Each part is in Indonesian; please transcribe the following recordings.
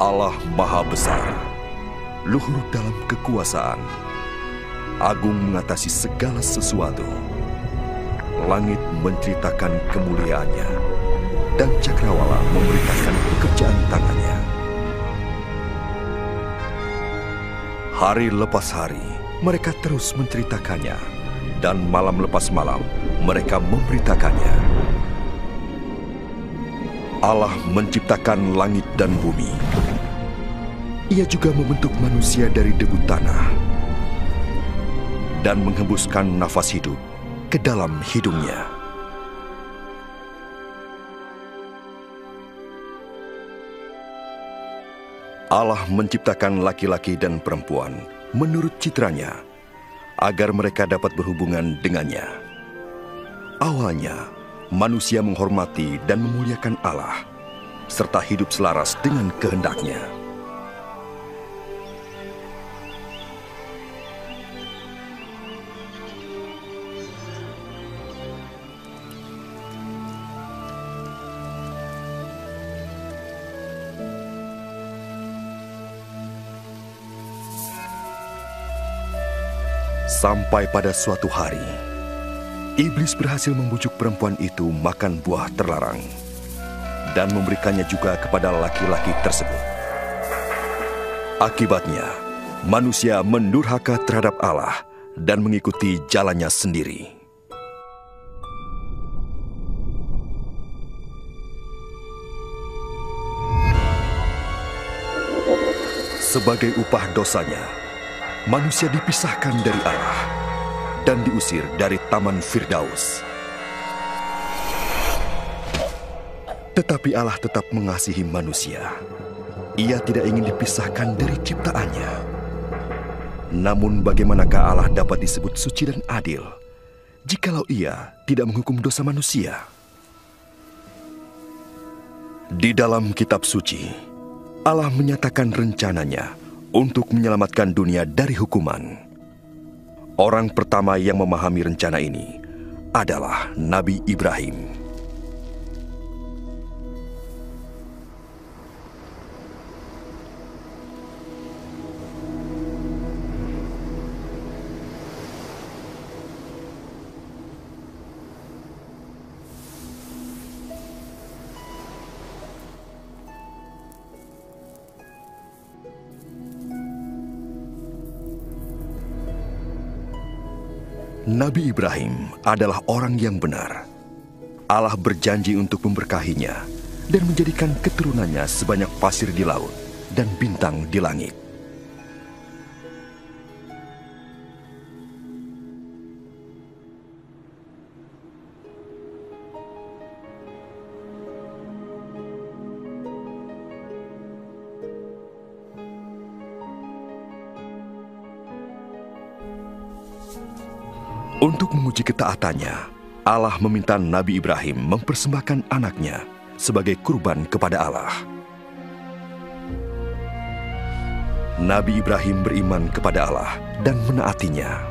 Allah Maha Besar, luhur dalam kekuasaan, agung mengatasi segala sesuatu. Langit menceritakan kemuliaannya, dan cakrawala memberitakan pekerjaan tangannya. Hari lepas hari, mereka terus menceritakannya, dan malam lepas malam, mereka memberitakannya. Allah menciptakan langit dan bumi. Ia juga membentuk manusia dari debu tanah dan menghembuskan nafas hidup ke dalam hidungnya. Allah menciptakan laki-laki dan perempuan menurut citranya agar mereka dapat berhubungan dengannya. Awalnya, manusia menghormati dan memuliakan Allah, serta hidup selaras dengan kehendaknya. Sampai pada suatu hari, iblis berhasil membujuk perempuan itu makan buah terlarang dan memberikannya juga kepada laki-laki tersebut. Akibatnya, manusia mendurhaka terhadap Allah dan mengikuti jalannya sendiri. Sebagai upah dosanya, manusia dipisahkan dari Allah dan diusir dari Taman Firdaus. Tetapi Allah tetap mengasihi manusia. Ia tidak ingin dipisahkan dari ciptaannya. Namun bagaimanakah Allah dapat disebut suci dan adil jikalau ia tidak menghukum dosa manusia? Di dalam kitab suci, Allah menyatakan rencananya untuk menyelamatkan dunia dari hukuman. Orang pertama yang memahami rencana ini adalah Nabi Ibrahim. Nabi Ibrahim adalah orang yang benar. Allah berjanji untuk memberkahinya dan menjadikan keturunannya sebanyak pasir di laut dan bintang di langit. Untuk menguji ketaatannya, Allah meminta Nabi Ibrahim mempersembahkan anaknya sebagai kurban kepada Allah. Nabi Ibrahim beriman kepada Allah dan menaatinya.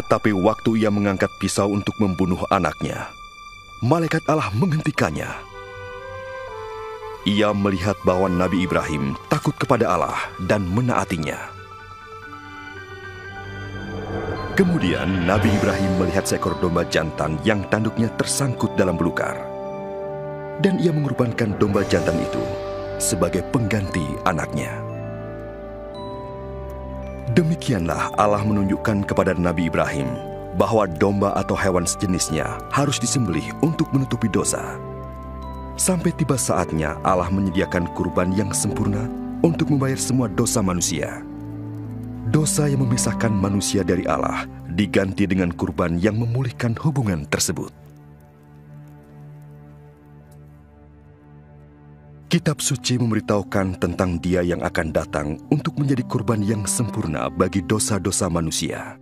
Tetapi waktu ia mengangkat pisau untuk membunuh anaknya, malaikat Allah menghentikannya. Ia melihat bahwa Nabi Ibrahim takut kepada Allah dan menaatinya. Kemudian Nabi Ibrahim melihat seekor domba jantan yang tanduknya tersangkut dalam belukar. Dan ia mengorbankan domba jantan itu sebagai pengganti anaknya. Demikianlah Allah menunjukkan kepada Nabi Ibrahim bahwa domba atau hewan sejenisnya harus disembelih untuk menutupi dosa. Sampai tiba saatnya Allah menyediakan kurban yang sempurna untuk membayar semua dosa manusia. Dosa yang memisahkan manusia dari Allah diganti dengan kurban yang memulihkan hubungan tersebut. Kitab suci memberitahukan tentang Dia yang akan datang untuk menjadi kurban yang sempurna bagi dosa-dosa manusia.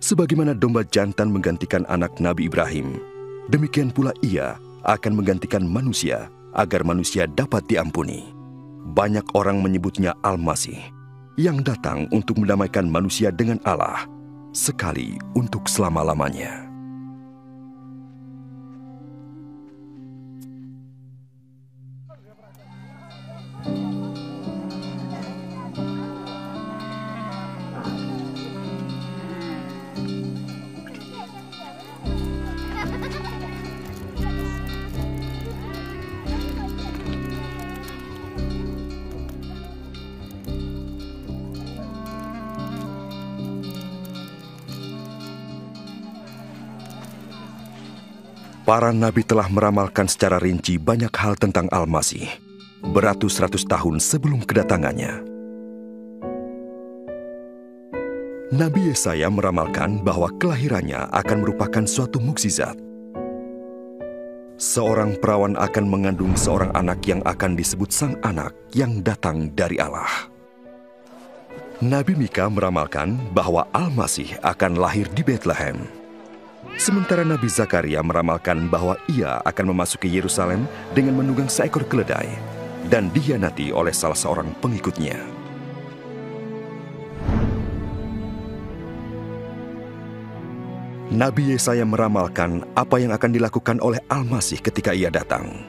Sebagaimana domba jantan menggantikan anak Nabi Ibrahim, demikian pula Ia akan menggantikan manusia agar manusia dapat diampuni. Banyak orang menyebutnya Al-Masih yang datang untuk mendamaikan manusia dengan Allah sekali untuk selama-lamanya. Para nabi telah meramalkan secara rinci banyak hal tentang Al-Masih, beratus-ratus tahun sebelum kedatangannya. Nabi Yesaya meramalkan bahwa kelahirannya akan merupakan suatu mukjizat. Seorang perawan akan mengandung seorang anak yang akan disebut sang anak yang datang dari Allah. Nabi Mika meramalkan bahwa Al-Masih akan lahir di Bethlehem. Sementara Nabi Zakaria meramalkan bahwa ia akan memasuki Yerusalem dengan menunggang seekor keledai dan dihianati oleh salah seorang pengikutnya. Nabi Yesaya meramalkan apa yang akan dilakukan oleh Al-Masih ketika ia datang.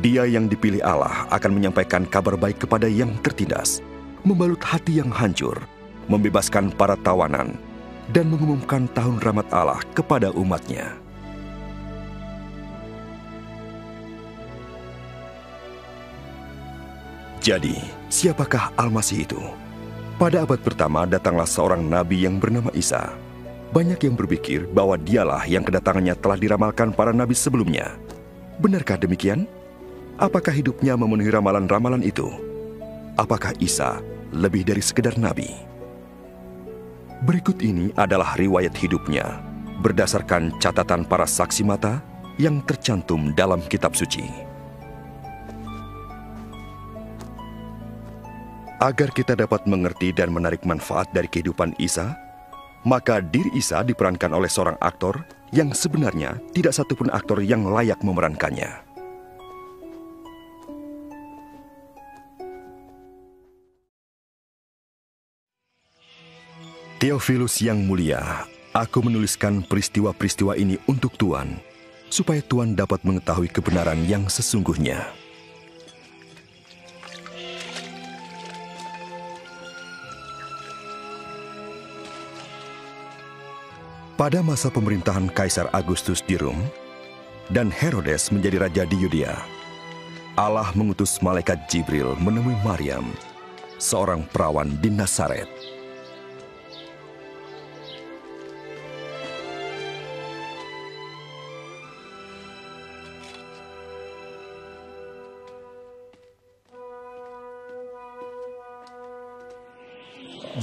Dia yang dipilih Allah akan menyampaikan kabar baik kepada yang tertindas, membalut hati yang hancur, membebaskan para tawanan, dan mengumumkan tahun rahmat Allah kepada umatnya. Jadi, siapakah Al-Masih itu? Pada abad pertama datanglah seorang nabi yang bernama Isa. Banyak yang berpikir bahwa dialah yang kedatangannya telah diramalkan para nabi sebelumnya. Benarkah demikian? Apakah hidupnya memenuhi ramalan-ramalan itu? Apakah Isa lebih dari sekedar nabi? Berikut ini adalah riwayat hidupnya berdasarkan catatan para saksi mata yang tercantum dalam kitab suci. Agar kita dapat mengerti dan menarik manfaat dari kehidupan Isa, maka diri Isa diperankan oleh seorang aktor yang sebenarnya tidak satupun aktor yang layak memerankannya. Theophilus yang mulia, aku menuliskan peristiwa-peristiwa ini untuk Tuan, supaya Tuan dapat mengetahui kebenaran yang sesungguhnya. Pada masa pemerintahan Kaisar Agustus di Rom, dan Herodes menjadi raja di Yudea, Allah mengutus malaikat Jibril menemui Maryam, seorang perawan di Nazaret.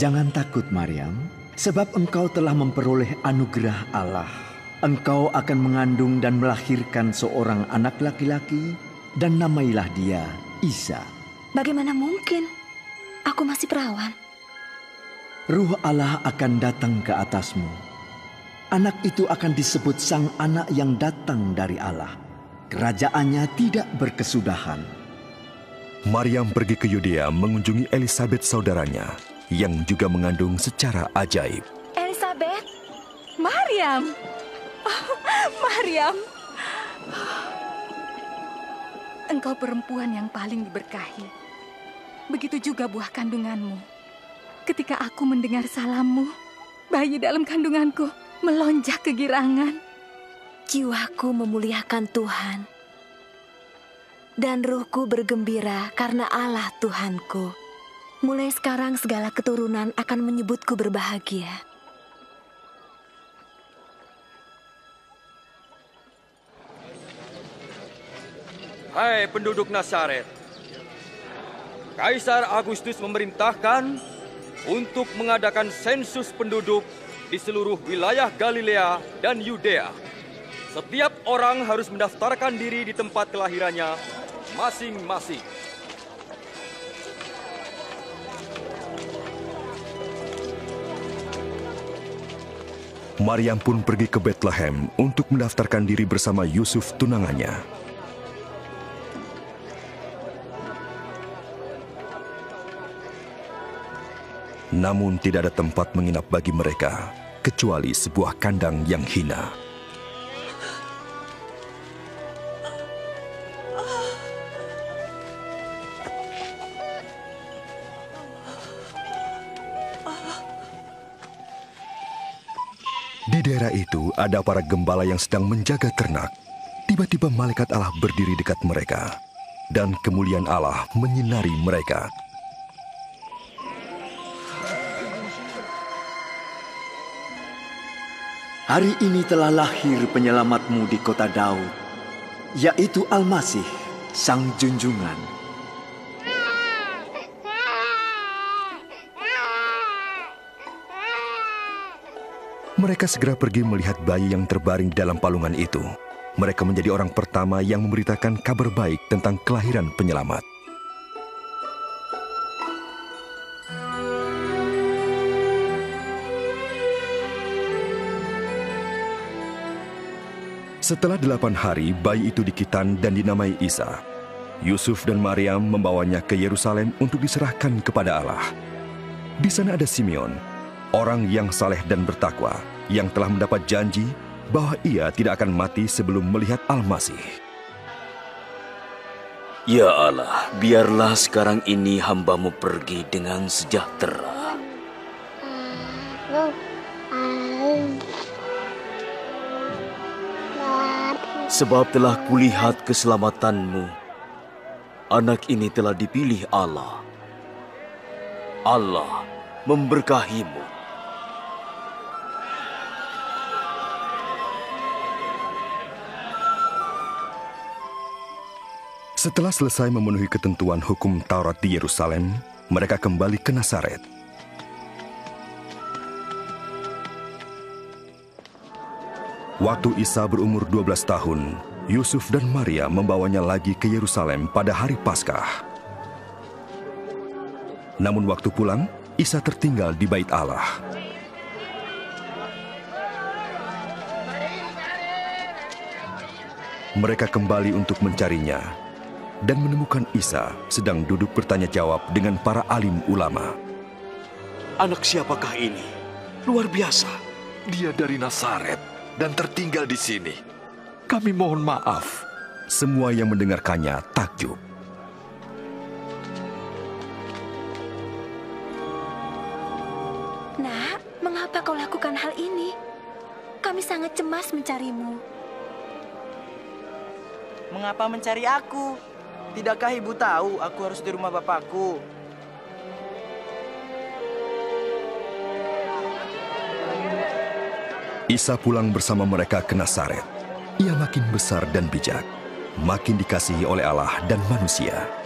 Jangan takut Maryam, sebab engkau telah memperoleh anugerah Allah. Engkau akan mengandung dan melahirkan seorang anak laki-laki dan namailah dia Isa. Bagaimana mungkin? Aku masih perawan. Ruh Allah akan datang ke atasmu. Anak itu akan disebut sang anak yang datang dari Allah. Kerajaannya tidak berkesudahan. Maryam pergi ke Yudea mengunjungi Elizabeth saudaranya yang juga mengandung secara ajaib. Elizabeth, Maryam, oh, Maryam, engkau perempuan yang paling diberkahi. Begitu juga buah kandunganmu. Ketika aku mendengar salammu, bayi dalam kandunganku melonjak kegirangan. Jiwaku memuliakan Tuhan, dan ruhku bergembira karena Allah Tuhanku. Mulai sekarang segala keturunan akan menyebutku berbahagia. Hai penduduk Nazaret, Kaisar Agustus memerintahkan untuk mengadakan sensus penduduk di seluruh wilayah Galilea dan Yudea. Setiap orang harus mendaftarkan diri di tempat kelahirannya masing-masing. Maryam pun pergi ke Bethlehem untuk mendaftarkan diri bersama Yusuf tunangannya. Namun tidak ada tempat menginap bagi mereka, kecuali sebuah kandang yang hina. Di daerah itu ada para gembala yang sedang menjaga ternak. Tiba-tiba malaikat Allah berdiri dekat mereka, dan kemuliaan Allah menyinari mereka. Hari ini telah lahir penyelamatmu di kota Daud, yaitu Al-Masih, Sang Junjungan. Mereka segera pergi melihat bayi yang terbaring di dalam palungan itu. Mereka menjadi orang pertama yang memberitakan kabar baik tentang kelahiran penyelamat. Setelah delapan hari, bayi itu dikitan dan dinamai Isa. Yusuf dan Maryam membawanya ke Yerusalem untuk diserahkan kepada Allah. Di sana ada Simeon, orang yang saleh dan bertakwa, yang telah mendapat janji bahwa ia tidak akan mati sebelum melihat Al-Masih. Ya Allah, biarlah sekarang ini hambamu pergi dengan sejahtera. Sebab telah kulihat keselamatanmu. Anak ini telah dipilih Allah. Allah memberkahimu. Setelah selesai memenuhi ketentuan hukum Taurat di Yerusalem, mereka kembali ke Nazaret. Waktu Isa berumur 12 tahun, Yusuf dan Maria membawanya lagi ke Yerusalem pada hari Paskah. Namun waktu pulang, Isa tertinggal di bait Allah. Mereka kembali untuk mencarinya dan menemukan Isa sedang duduk bertanya jawab dengan para alim ulama. Anak siapakah ini? Luar biasa. Dia dari Nazaret dan tertinggal di sini. Kami mohon maaf. Semua yang mendengarkannya takjub. Nak, mengapa kau lakukan hal ini? Kami sangat cemas mencarimu. Mengapa mencari aku? Tidakkah ibu tahu aku harus di rumah bapakku? Isa pulang bersama mereka ke Nazaret. Ia makin besar dan bijak, makin dikasihi oleh Allah dan manusia.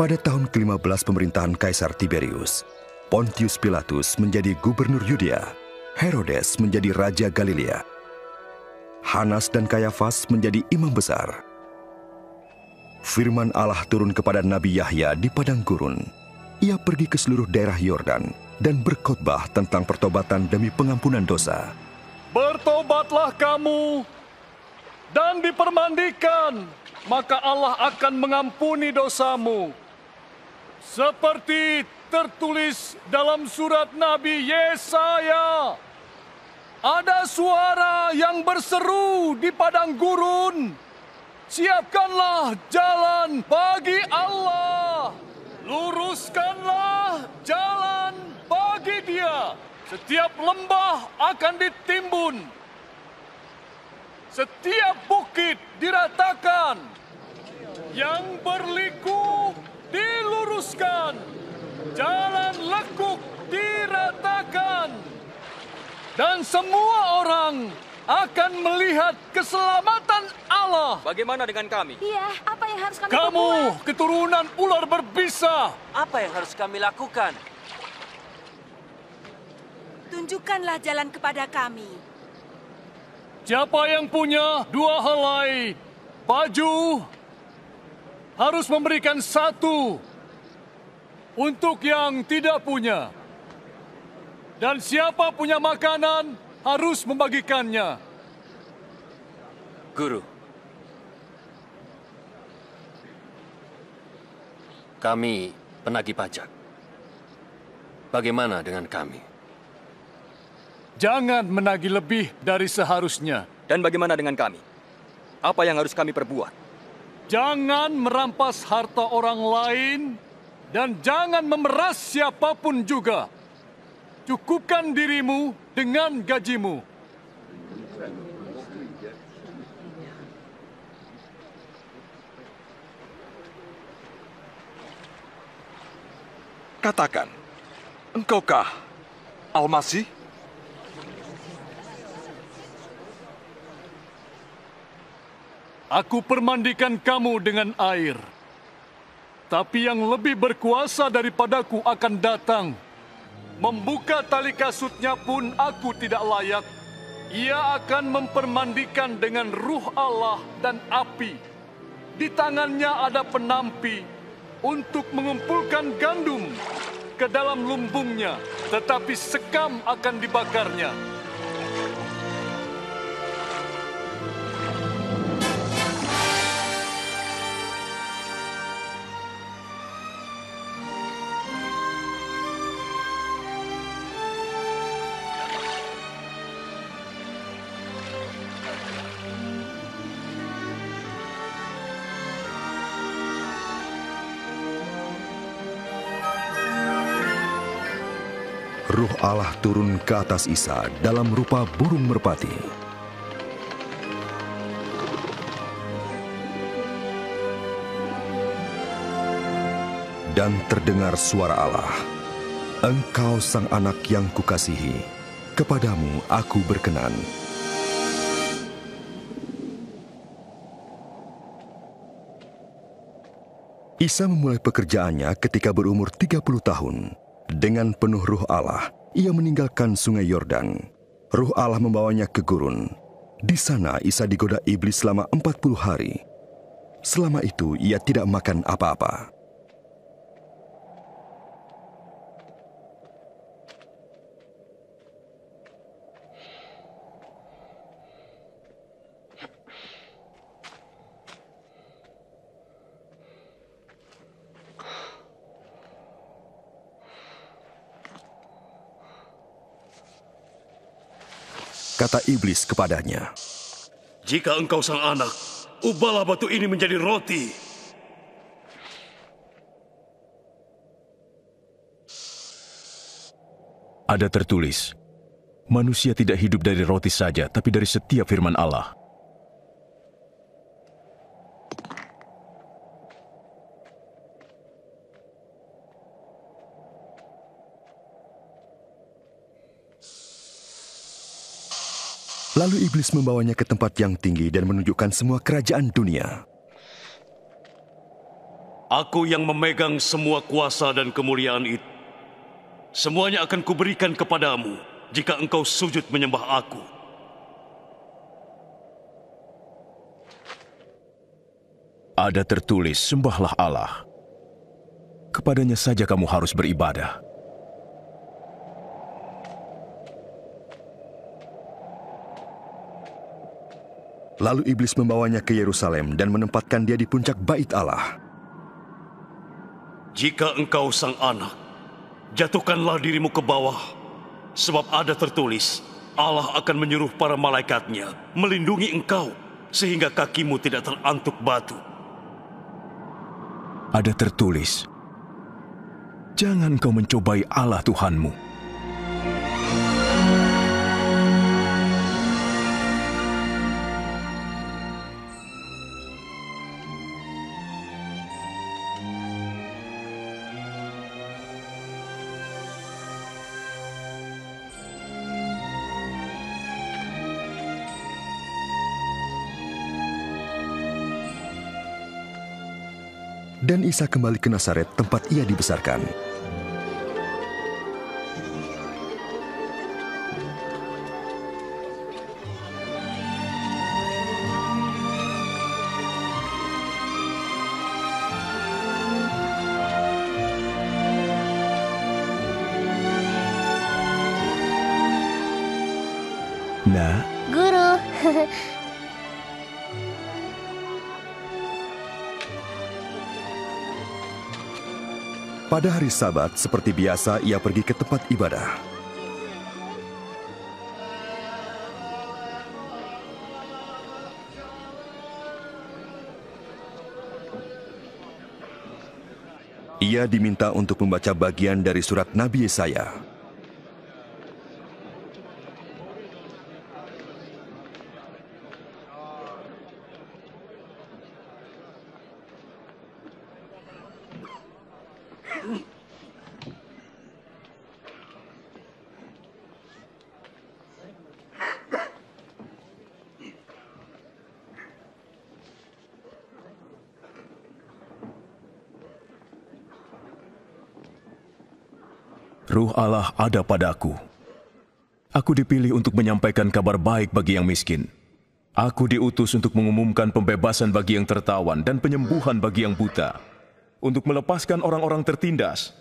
Pada tahun ke-15 pemerintahan Kaisar Tiberius, Pontius Pilatus menjadi gubernur Yudea, Herodes menjadi raja Galilea, Hanas dan Kayafas menjadi imam besar. Firman Allah turun kepada Nabi Yahya di padang gurun. Ia pergi ke seluruh daerah Yordan dan berkhotbah tentang pertobatan demi pengampunan dosa. Bertobatlah kamu dan dipermandikan, maka Allah akan mengampuni dosamu. Seperti tertulis dalam surat Nabi Yesaya. Ada suara yang berseru di padang gurun. Siapkanlah jalan bagi Allah. Luruskanlah jalan bagi dia. Setiap lembah akan ditimbun. Setiap bukit diratakan. Yang berliku diluruskan. Jalan lekuk diratakan. Dan semua orang akan melihat keselamatan Allah. Bagaimana dengan kami? Iya, apa yang harus kami Kamu, perbuat? keturunan ular berbisa, Apa yang harus kami lakukan? Tunjukkanlah jalan kepada kami. siapa yang punya dua helai baju harus memberikan satu untuk yang tidak punya. Dan siapa punya makanan harus membagikannya. Guru. Kami penagih pajak. Bagaimana dengan kami? Jangan menagih lebih dari seharusnya. Dan bagaimana dengan kami? Apa yang harus kami perbuat? Jangan merampas harta orang lain dan jangan memeras siapa pun juga. Cukupkan dirimu dengan gajimu. Katakan, engkaukah Almasih? Aku permandikan kamu dengan air. Tapi yang lebih berkuasa daripadaku akan datang. Membuka tali kasutnya pun aku tidak layak. Ia akan mempermandikan dengan ruh Allah dan api. Di tangannya ada penampi untuk mengumpulkan gandum ke dalam lumbungnya, tetapi sekam akan dibakarnya. Allah turun ke atas Isa dalam rupa burung merpati. Dan terdengar suara Allah, Engkau sang anak yang kukasihi, kepadamu aku berkenan. Isa memulai pekerjaannya ketika berumur 30 tahun. Dengan penuh ruh Allah, ia meninggalkan sungai Yordan. Ruh Allah membawanya ke gurun. Di sana Isa digoda iblis selama 40 hari. Selama itu ia tidak makan apa-apa. Kata iblis kepadanya, Jika engkau sang anak, ubahlah batu ini menjadi roti. Ada tertulis, manusia tidak hidup dari roti saja, tapi dari setiap firman Allah. Lalu iblis membawanya ke tempat yang tinggi dan menunjukkan semua kerajaan dunia. Aku yang memegang semua kuasa dan kemuliaan itu. Semuanya akan kuberikan kepadamu jika engkau sujud menyembah aku. Ada tertulis, sembahlah Allah. Kepadanya saja kamu harus beribadah. Lalu iblis membawanya ke Yerusalem dan menempatkan dia di puncak bait Allah. Jika engkau sang anak, jatuhkanlah dirimu ke bawah. Sebab ada tertulis, Allah akan menyuruh para malaikatnya melindungi engkau sehingga kakimu tidak terantuk batu. Ada tertulis, jangan kau mencobai Allah Tuhanmu. Dan Isa kembali ke Nazaret tempat ia dibesarkan. Pada hari Sabat, seperti biasa, ia pergi ke tempat ibadah. Ia diminta untuk membaca bagian dari surat Nabi Yesaya. Ruh Allah ada padaku. Aku dipilih untuk menyampaikan kabar baik bagi yang miskin. Aku diutus untuk mengumumkan pembebasan bagi yang tertawan dan penyembuhan bagi yang buta, untuk melepaskan orang-orang tertindas,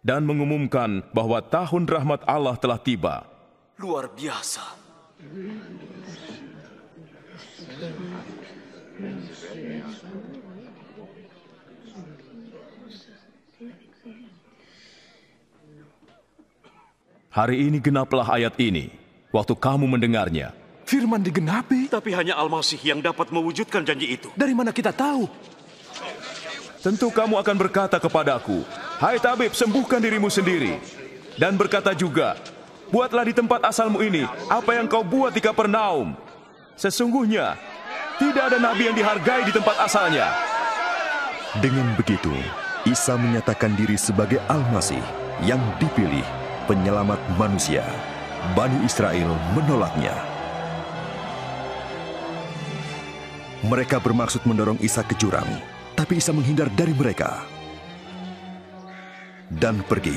dan mengumumkan bahwa tahun rahmat Allah telah tiba. Luar biasa. Hari ini genaplah ayat ini, waktu kamu mendengarnya. Firman digenapi. Tapi hanya Al-Masih yang dapat mewujudkan janji itu. Dari mana kita tahu? Tentu kamu akan berkata kepadaku, Hai tabib, sembuhkan dirimu sendiri. Dan berkata juga, buatlah di tempat asalmu ini apa yang kau buat di Kapernaum. Sesungguhnya, tidak ada nabi yang dihargai di tempat asalnya. Dengan begitu, Isa menyatakan diri sebagai Al-Masih yang dipilih penyelamat manusia. Bani Israel menolaknya. Mereka bermaksud mendorong Isa ke jurang, tapi Isa menghindar dari mereka dan pergi.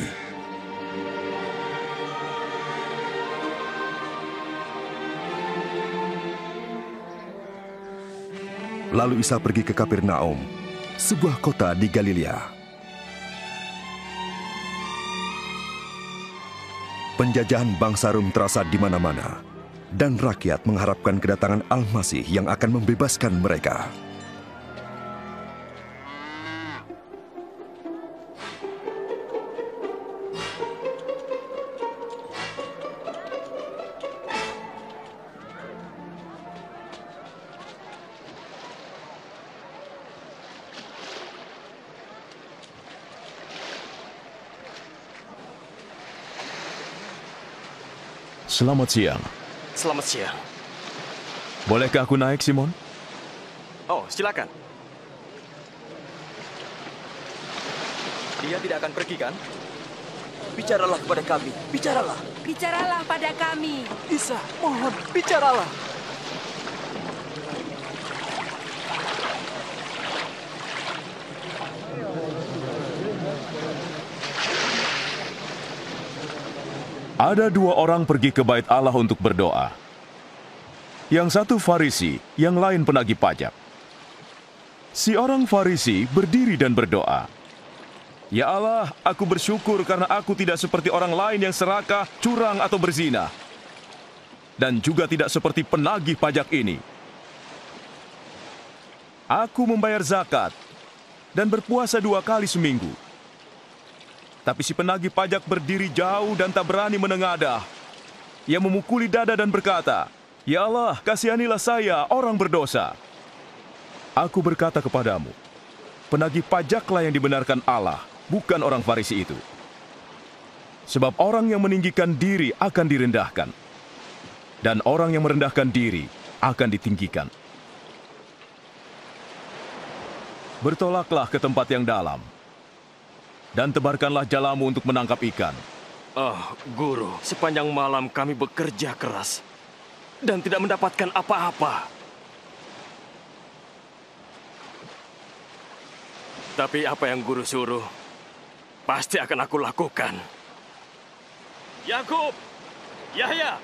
Lalu Isa pergi ke Kapernaum, sebuah kota di Galilea. Penjajahan bangsa Rum terasa di mana-mana, dan rakyat mengharapkan kedatangan Al-Masih yang akan membebaskan mereka. Selamat siang. Selamat siang. Bolehkah aku naik, Simon? Oh, silakan. Dia tidak akan pergi, kan? Bicaralah kepada kami, bicaralah. Bicaralah pada kami. Isa, mohon, bicaralah. Ada dua orang pergi ke bait Allah untuk berdoa. Yang satu Farisi, yang lain penagih pajak. Si orang Farisi berdiri dan berdoa. Ya Allah, aku bersyukur karena aku tidak seperti orang lain yang serakah, curang atau berzina. Dan juga tidak seperti penagih pajak ini. Aku membayar zakat dan berpuasa dua kali seminggu. Tapi si penagih pajak berdiri jauh dan tak berani menengadah. Ia memukuli dada dan berkata, Ya Allah, kasihanilah saya, orang berdosa. Aku berkata kepadamu, penagih pajaklah yang dibenarkan Allah, bukan orang Farisi itu. Sebab orang yang meninggikan diri akan direndahkan, dan orang yang merendahkan diri akan ditinggikan. Bertolaklah ke tempat yang dalam, dan tebarkanlah jalamu untuk menangkap ikan. Ah, guru, sepanjang malam kami bekerja keras dan tidak mendapatkan apa-apa. Tapi apa yang guru suruh, pasti akan aku lakukan. Yakub, Yahya,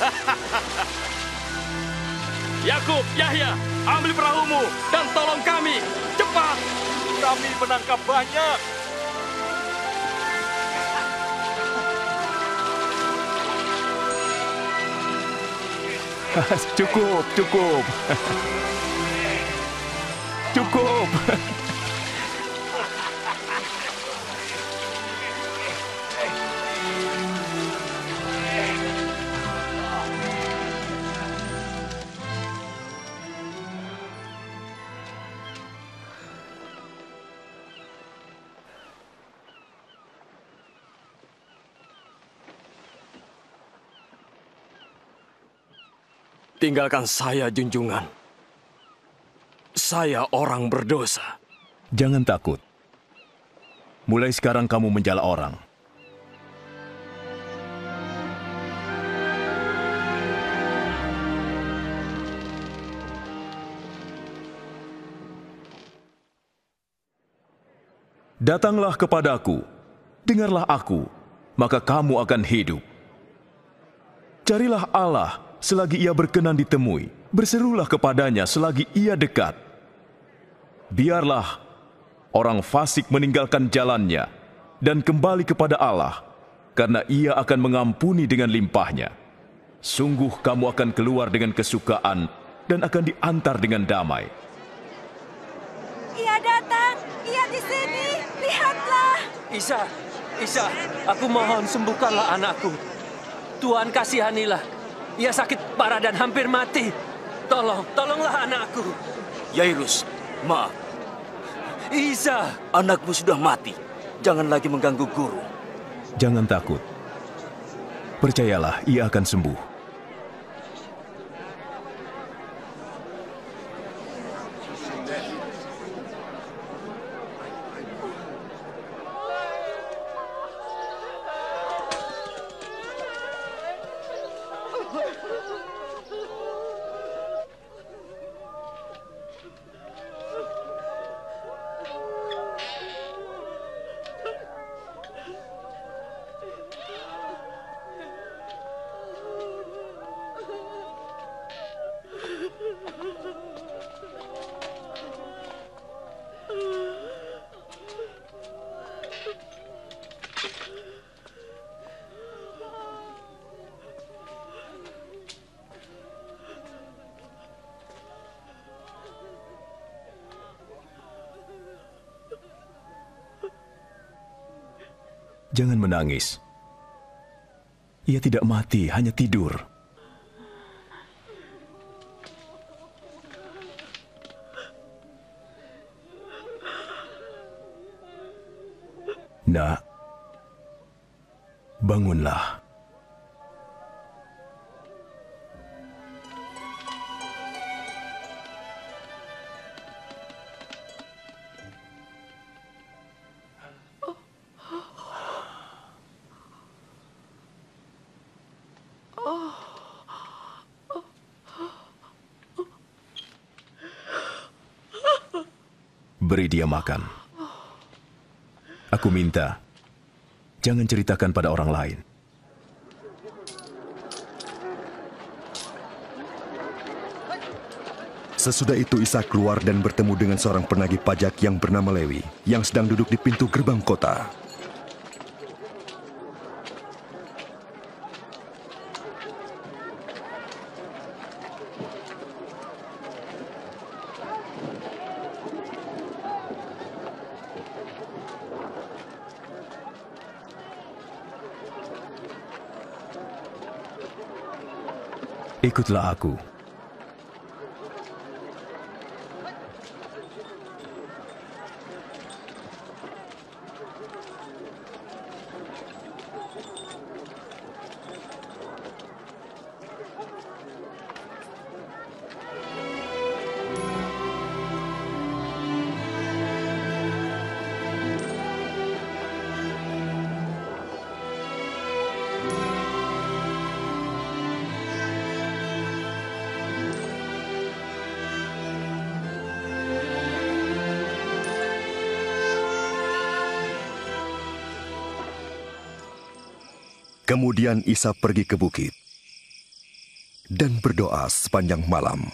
Yakub, Yahya, ambil perahumu dan tolong kami. Cepat! Kami menangkap banyak. cukup, cukup. cukup. Tinggalkan saya, junjungan. Saya orang berdosa. Jangan takut. Mulai sekarang kamu menjala orang. Datanglah kepadaku, dengarlah aku, maka kamu akan hidup. Carilah Allah selagi ia berkenan ditemui, berserulah kepadanya selagi ia dekat. Biarlah orang fasik meninggalkan jalannya dan kembali kepada Allah, karena ia akan mengampuni dengan limpahnya. Sungguh kamu akan keluar dengan kesukaan dan akan diantar dengan damai. Ia datang, ia di sini, lihatlah. Isa, Isa, aku mohon sembuhkanlah anakku. Tuhan kasihanilah. Ia sakit parah dan hampir mati. Tolong, tolonglah anakku. Yairus, maaf. Isa. Anakmu sudah mati. Jangan lagi mengganggu guru. Jangan takut. Percayalah, ia akan sembuh. Jangan menangis. Ia tidak mati, hanya tidur. Beri dia makan. Aku minta, jangan ceritakan pada orang lain. Sesudah itu Isa keluar dan bertemu dengan seorang penagih pajak yang bernama Lewi, yang sedang duduk di pintu gerbang kota. Ikutlah aku. Kemudian Isa pergi ke bukit dan berdoa sepanjang malam.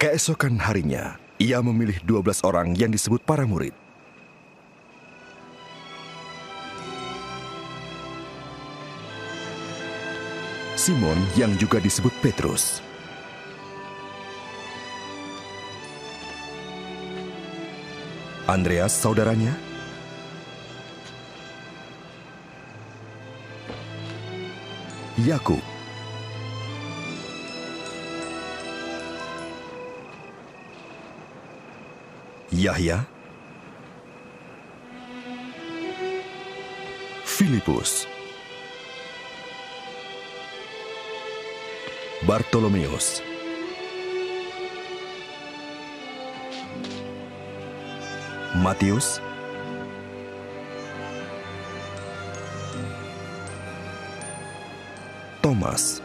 Keesokan harinya, ia memilih 12 orang yang disebut para murid. Simon yang juga disebut Petrus. Andreas saudaranya. Yakub. Yahya. Filipus. Bartolomeus. Matius. Thomas.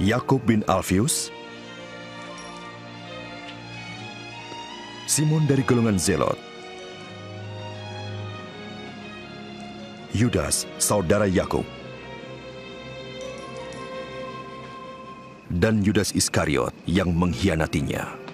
Yakub bin Alfius. Simon dari golongan Zelot. Yudas, saudara Yakub. Dan Yudas Iskariot yang mengkhianatinya.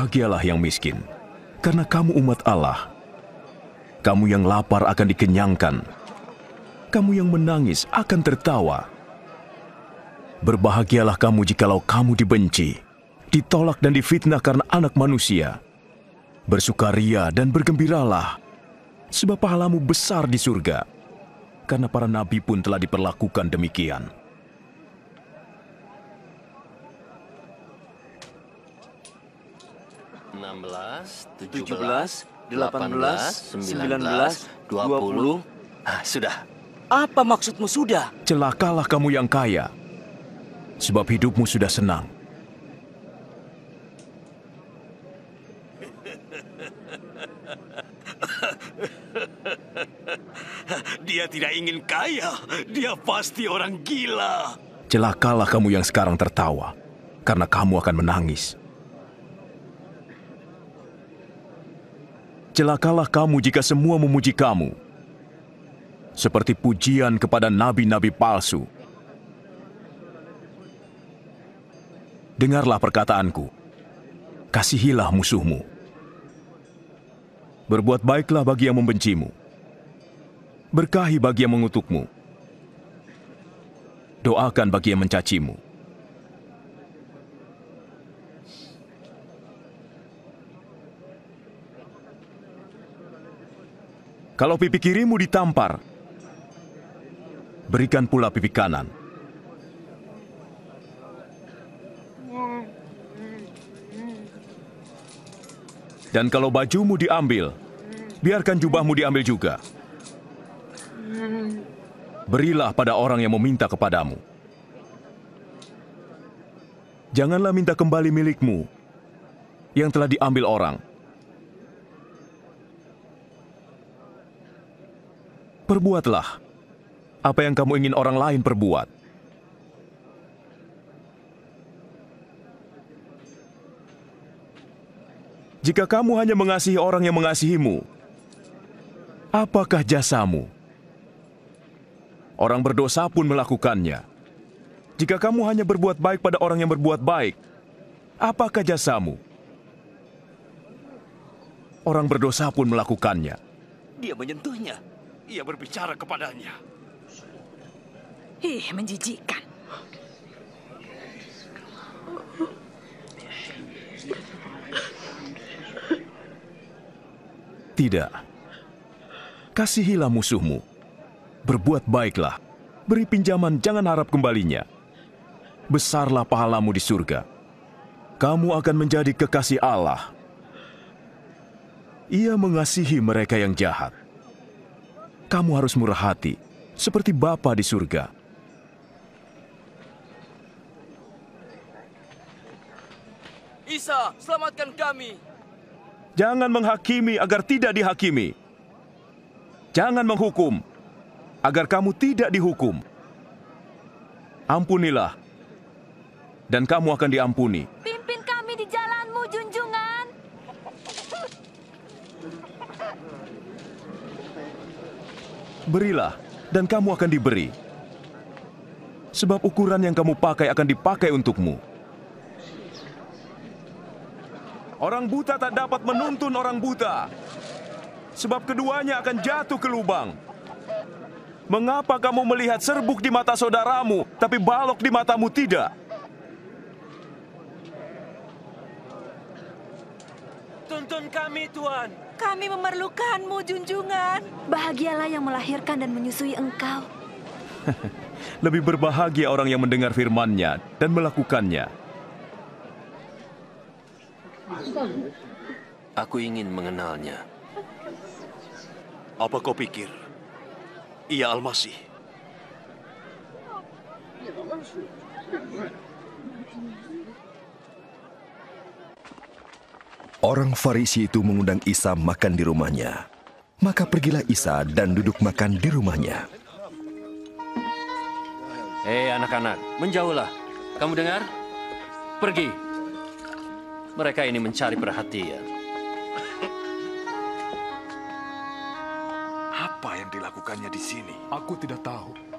Berbahagialah yang miskin, karena kamu umat Allah. Kamu yang lapar akan dikenyangkan. Kamu yang menangis akan tertawa. Berbahagialah kamu jikalau kamu dibenci, ditolak dan difitnah karena anak manusia. Bersukaria dan bergembiralah, sebab pahalamu besar di surga. Karena para nabi pun telah diperlakukan demikian. 17, 18, 19, 20. Ah, sudah. Apa maksudmu sudah? Celakalah kamu yang kaya. Sebab hidupmu sudah senang. Dia tidak ingin kaya. Dia pasti orang gila. Celakalah kamu yang sekarang tertawa. Karena kamu akan menangis. Celakalah kamu jika semua memuji kamu, seperti pujian kepada nabi-nabi palsu. Dengarlah perkataanku, kasihilah musuhmu. Berbuat baiklah bagi yang membencimu. Berkahi bagi yang mengutukmu. Doakan bagi yang mencacimu. Kalau pipi kirimu ditampar, berikan pula pipi kanan. Dan kalau bajumu diambil, biarkan jubahmu diambil juga. Berilah pada orang yang meminta kepadamu. Janganlah minta kembali milikmu yang telah diambil orang. Perbuatlah apa yang kamu ingin orang lain perbuat. Jika kamu hanya mengasihi orang yang mengasihimu, apakah jasamu? Orang berdosa pun melakukannya. Jika kamu hanya berbuat baik pada orang yang berbuat baik, apakah jasamu? Orang berdosa pun melakukannya. Dia menyentuhnya. Ia berbicara kepadanya. Ih, menjijikkan. Tidak. Kasihilah musuhmu. Berbuat baiklah. Beri pinjaman, jangan harap kembalinya. Besarlah pahalamu di surga. Kamu akan menjadi kekasih Allah. Ia mengasihi mereka yang jahat. Kamu harus murah hati, seperti Bapa di surga. Isa, selamatkan kami. Jangan menghakimi agar tidak dihakimi. Jangan menghukum agar kamu tidak dihukum. Ampunilah, dan kamu akan diampuni. Pimpin kami di jalanmu, junjungan. Berilah, dan kamu akan diberi. Sebab ukuran yang kamu pakai akan dipakai untukmu. Orang buta tak dapat menuntun orang buta, sebab keduanya akan jatuh ke lubang. Mengapa kamu melihat serbuk di mata saudaramu, tapi balok di matamu tidak? Tuntun kami, Tuan. Kami memerlukanmu, junjungan. Bahagialah yang melahirkan dan menyusui engkau. Lebih berbahagia orang yang mendengar firman-Nya dan melakukannya. Aku ingin mengenalnya. Apa kau pikir? Ia Almasih. Orang Farisi itu mengundang Isa makan di rumahnya. Maka pergilah Isa dan duduk makan di rumahnya. Hei anak-anak, menjauhlah. Kamu dengar? Pergi. Mereka ini mencari perhatian. Apa yang dilakukannya di sini? Aku tidak tahu.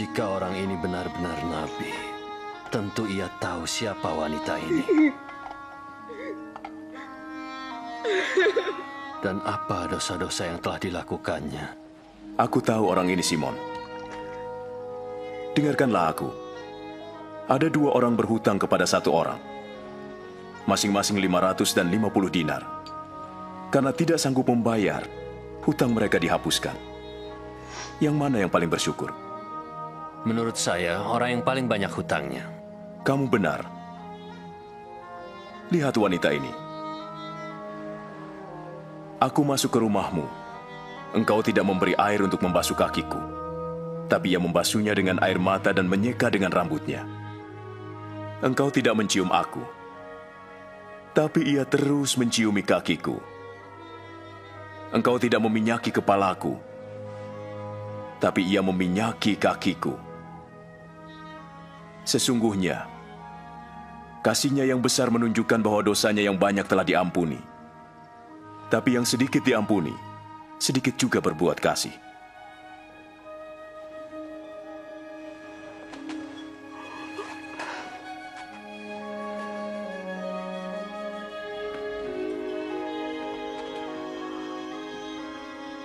Jika orang ini benar-benar nabi, tentu ia tahu siapa wanita ini. Dan apa dosa-dosa yang telah dilakukannya. Aku tahu orang ini Simon. Dengarkanlah aku. Ada dua orang berhutang kepada satu orang. Masing-masing 500 dan 50 dinar. Karena tidak sanggup membayar, hutang mereka dihapuskan. Yang mana yang paling bersyukur? Menurut saya, orang yang paling banyak hutangnya. Kamu benar. Lihat wanita ini. Aku masuk ke rumahmu. Engkau tidak memberi air untuk membasuh kakiku. Tapi ia membasuhnya dengan air mata dan menyeka dengan rambutnya. Engkau tidak mencium aku. Tapi ia terus menciumi kakiku. Engkau tidak meminyaki kepalaku. Tapi ia meminyaki kakiku. Sesungguhnya, kasihnya yang besar menunjukkan bahwa dosanya yang banyak telah diampuni. Tapi yang sedikit diampuni, sedikit juga berbuat kasih.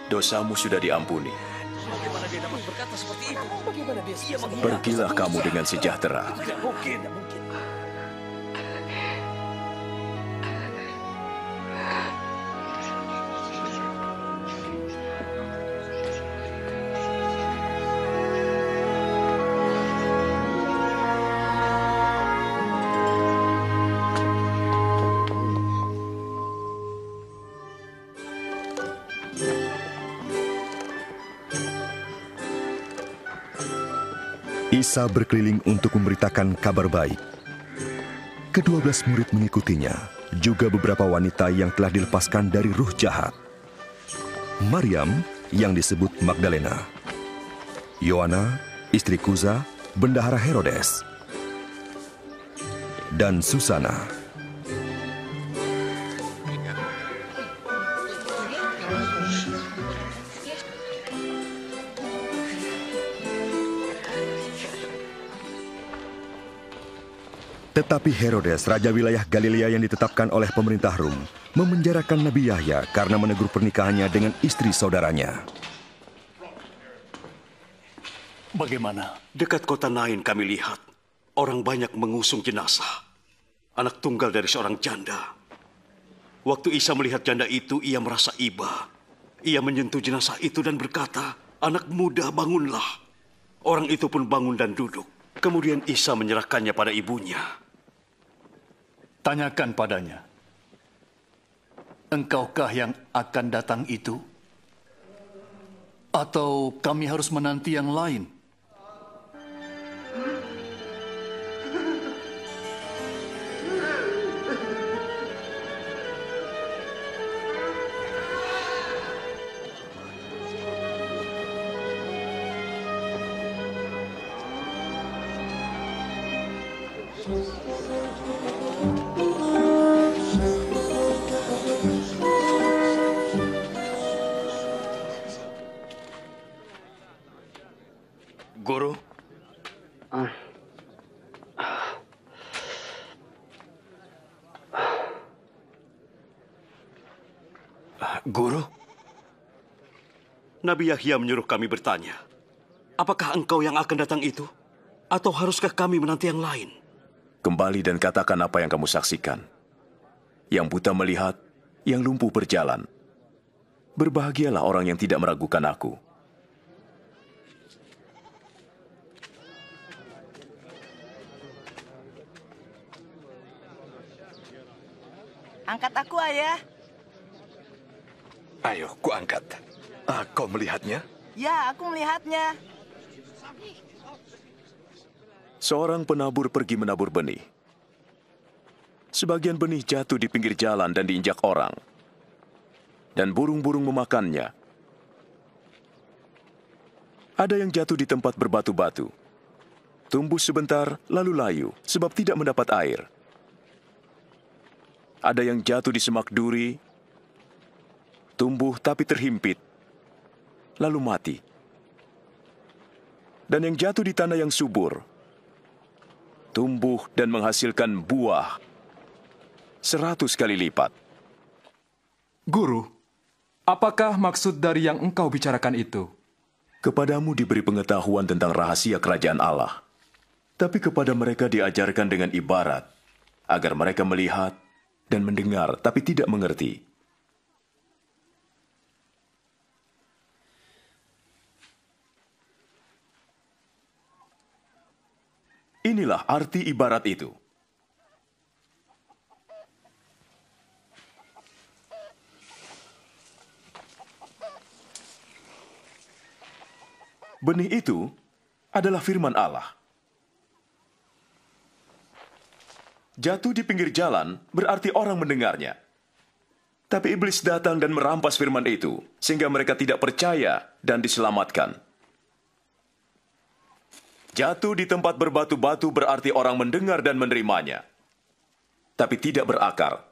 Dosamu sudah diampuni. Bagaimana dia dapat berkata seperti itu? Bagaimana dia ia menghina Pergilah kamu dengan sejahtera. Tidak mungkin. Tidak mungkin. Isa berkeliling untuk memberitakan kabar baik. Kedua belas murid mengikutinya, juga beberapa wanita yang telah dilepaskan dari ruh jahat. Maryam yang disebut Magdalena. Yohana, istri Kuza, bendahara Herodes. Dan Susana. Tetapi Herodes, raja wilayah Galilea yang ditetapkan oleh pemerintah Rum, memenjarakan Nabi Yahya karena menegur pernikahannya dengan istri saudaranya. Bagaimana? Dekat kota Nain kami lihat orang banyak mengusung jenazah. Anak tunggal dari seorang janda. Waktu Isa melihat janda itu, ia merasa iba. Ia menyentuh jenazah itu dan berkata, Anak muda bangunlah. Orang itu pun bangun dan duduk. Kemudian Isa menyerahkannya pada ibunya. Tanyakan padanya. Engkaukah yang akan datang itu? Atau kami harus menanti yang lain? Nabi Yahya menyuruh kami bertanya, apakah engkau yang akan datang itu? Atau haruskah kami menanti yang lain? Kembali dan katakan apa yang kamu saksikan. Yang buta melihat, yang lumpuh berjalan. Berbahagialah orang yang tidak meragukan aku. Angkat aku, ayah. Ayo, ku angkat. Ah, kau melihatnya? Ya, aku melihatnya. Seorang penabur pergi menabur benih. Sebagian benih jatuh di pinggir jalan dan diinjak orang. Dan burung-burung memakannya. Ada yang jatuh di tempat berbatu-batu. Tumbuh sebentar, lalu layu, sebab tidak mendapat air. Ada yang jatuh di semak duri, tumbuh tapi terhimpit, lalu mati. Dan yang jatuh di tanah yang subur, tumbuh dan menghasilkan buah seratus kali lipat. Guru, apakah maksud dari yang engkau bicarakan itu? Kepadamu diberi pengetahuan tentang rahasia kerajaan Allah. Tapi kepada mereka diajarkan dengan ibarat, agar mereka melihat dan mendengar tapi tidak mengerti. Inilah arti ibarat itu. Benih itu adalah firman Allah. Jatuh di pinggir jalan berarti orang mendengarnya. Tapi iblis datang dan merampas firman itu, sehingga mereka tidak percaya dan diselamatkan. Jatuh di tempat berbatu-batu berarti orang mendengar dan menerimanya, tapi tidak berakar.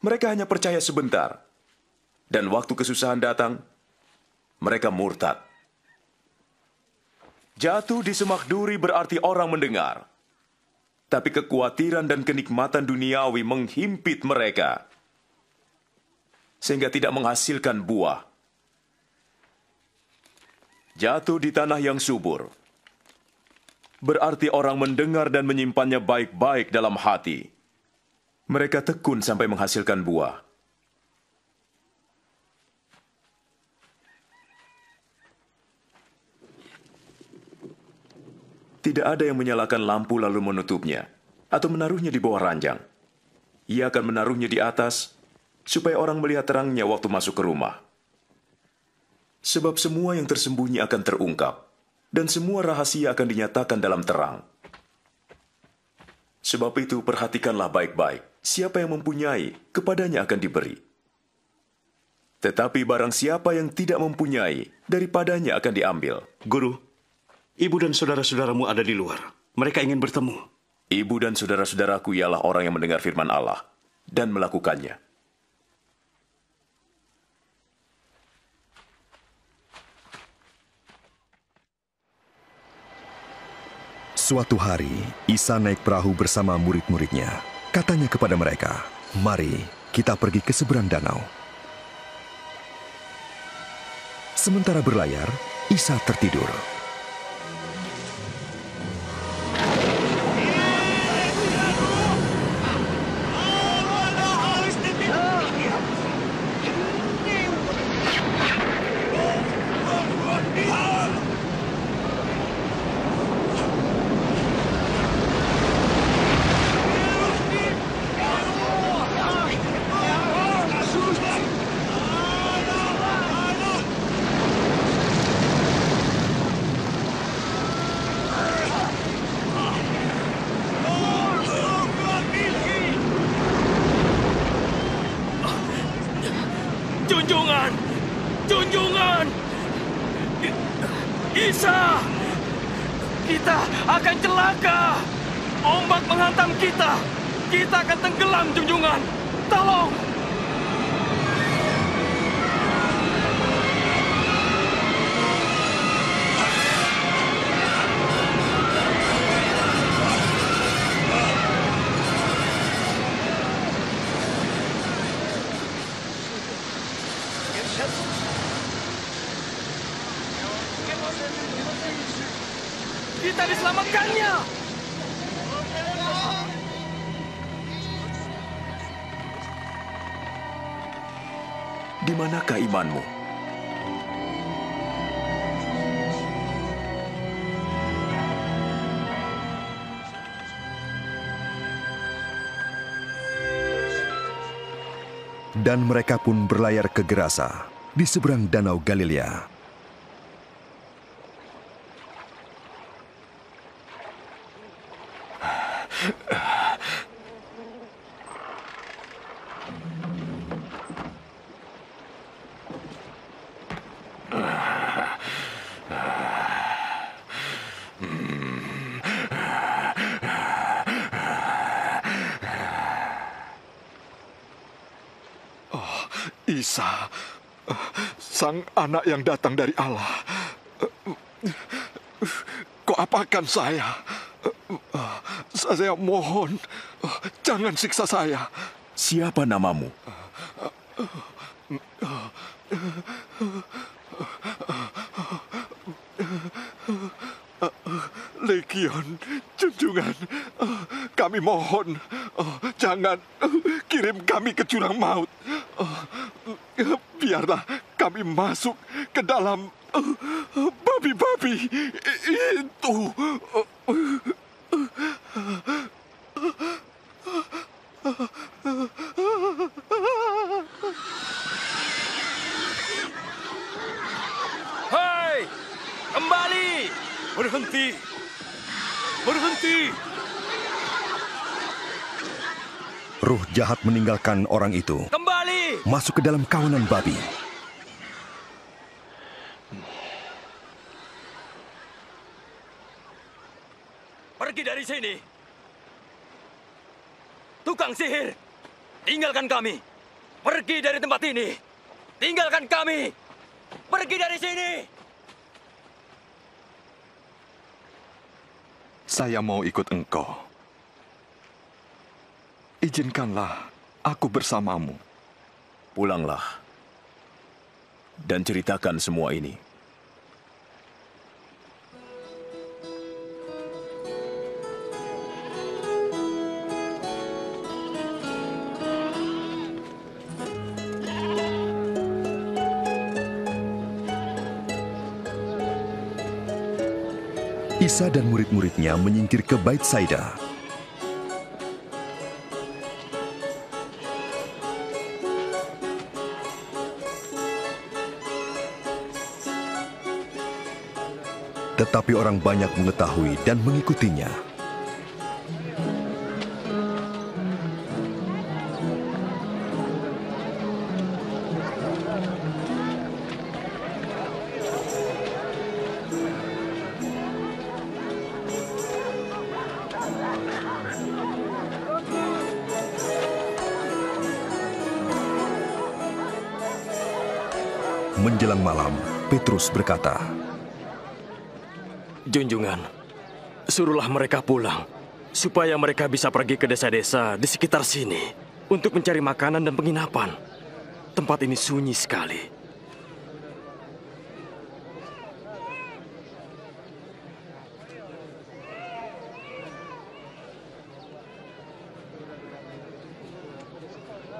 Mereka hanya percaya sebentar, dan waktu kesusahan datang, mereka murtad. Jatuh di semak duri berarti orang mendengar, tapi kekhawatiran dan kenikmatan duniawi menghimpit mereka, sehingga tidak menghasilkan buah. Jatuh di tanah yang subur, berarti orang mendengar dan menyimpannya baik-baik dalam hati. Mereka tekun sampai menghasilkan buah. Tidak ada yang menyalakan lampu lalu menutupnya, atau menaruhnya di bawah ranjang. Ia akan menaruhnya di atas, supaya orang melihat terangnya waktu masuk ke rumah. Sebab semua yang tersembunyi akan terungkap, dan semua rahasia akan dinyatakan dalam terang. Sebab itu perhatikanlah baik-baik, siapa yang mempunyai, kepadanya akan diberi. Tetapi barang siapa yang tidak mempunyai, daripadanya akan diambil. Guru, ibu dan saudara-saudaramu ada di luar. Mereka ingin bertemu. Ibu dan saudara-saudaraku ialah orang yang mendengar firman Allah dan melakukannya. Suatu hari, Isa naik perahu bersama murid-muridnya. Katanya kepada mereka, "Mari kita pergi ke seberang danau." Sementara berlayar, Isa tertidur. Manakah imanmu? Dan mereka pun berlayar ke Gerasa, di seberang danau Galilea. Oh, Isa, sang anak yang datang dari Allah. Kau apakan saya? Saya mohon, jangan siksa saya. Siapa namamu? Legion, junjungan, kami mohon, jangan kirim kami ke jurang maut. Biarlah kami masuk ke dalam babi-babi itu. Hei! Kembali! Berhenti! Berhenti! Ruh jahat meninggalkan orang itu, Kembali! Masuk ke dalam kawanan babi. Pergi dari sini! Tukang sihir! Tinggalkan kami! Pergi dari tempat ini! Tinggalkan kami! Pergi dari sini! Saya mau ikut engkau. Izinkanlah aku bersamamu. Pulanglah dan ceritakan semua ini. Isa dan murid-muridnya menyingkir ke Bait Saida. Tetapi orang banyak mengetahui dan mengikutinya. Menjelang malam, Petrus berkata, Junjungan, Suruhlah mereka pulang, supaya mereka bisa pergi ke desa-desa di sekitar sini untuk mencari makanan dan penginapan. Tempat ini sunyi sekali.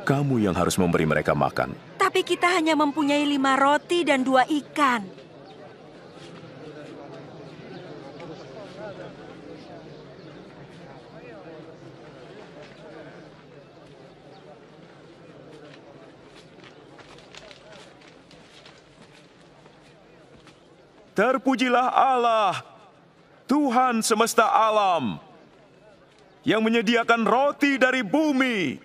Kamu yang harus memberi mereka makan. Tapi kita hanya mempunyai lima roti dan dua ikan. Terpujilah Allah, Tuhan semesta alam, yang menyediakan roti dari bumi.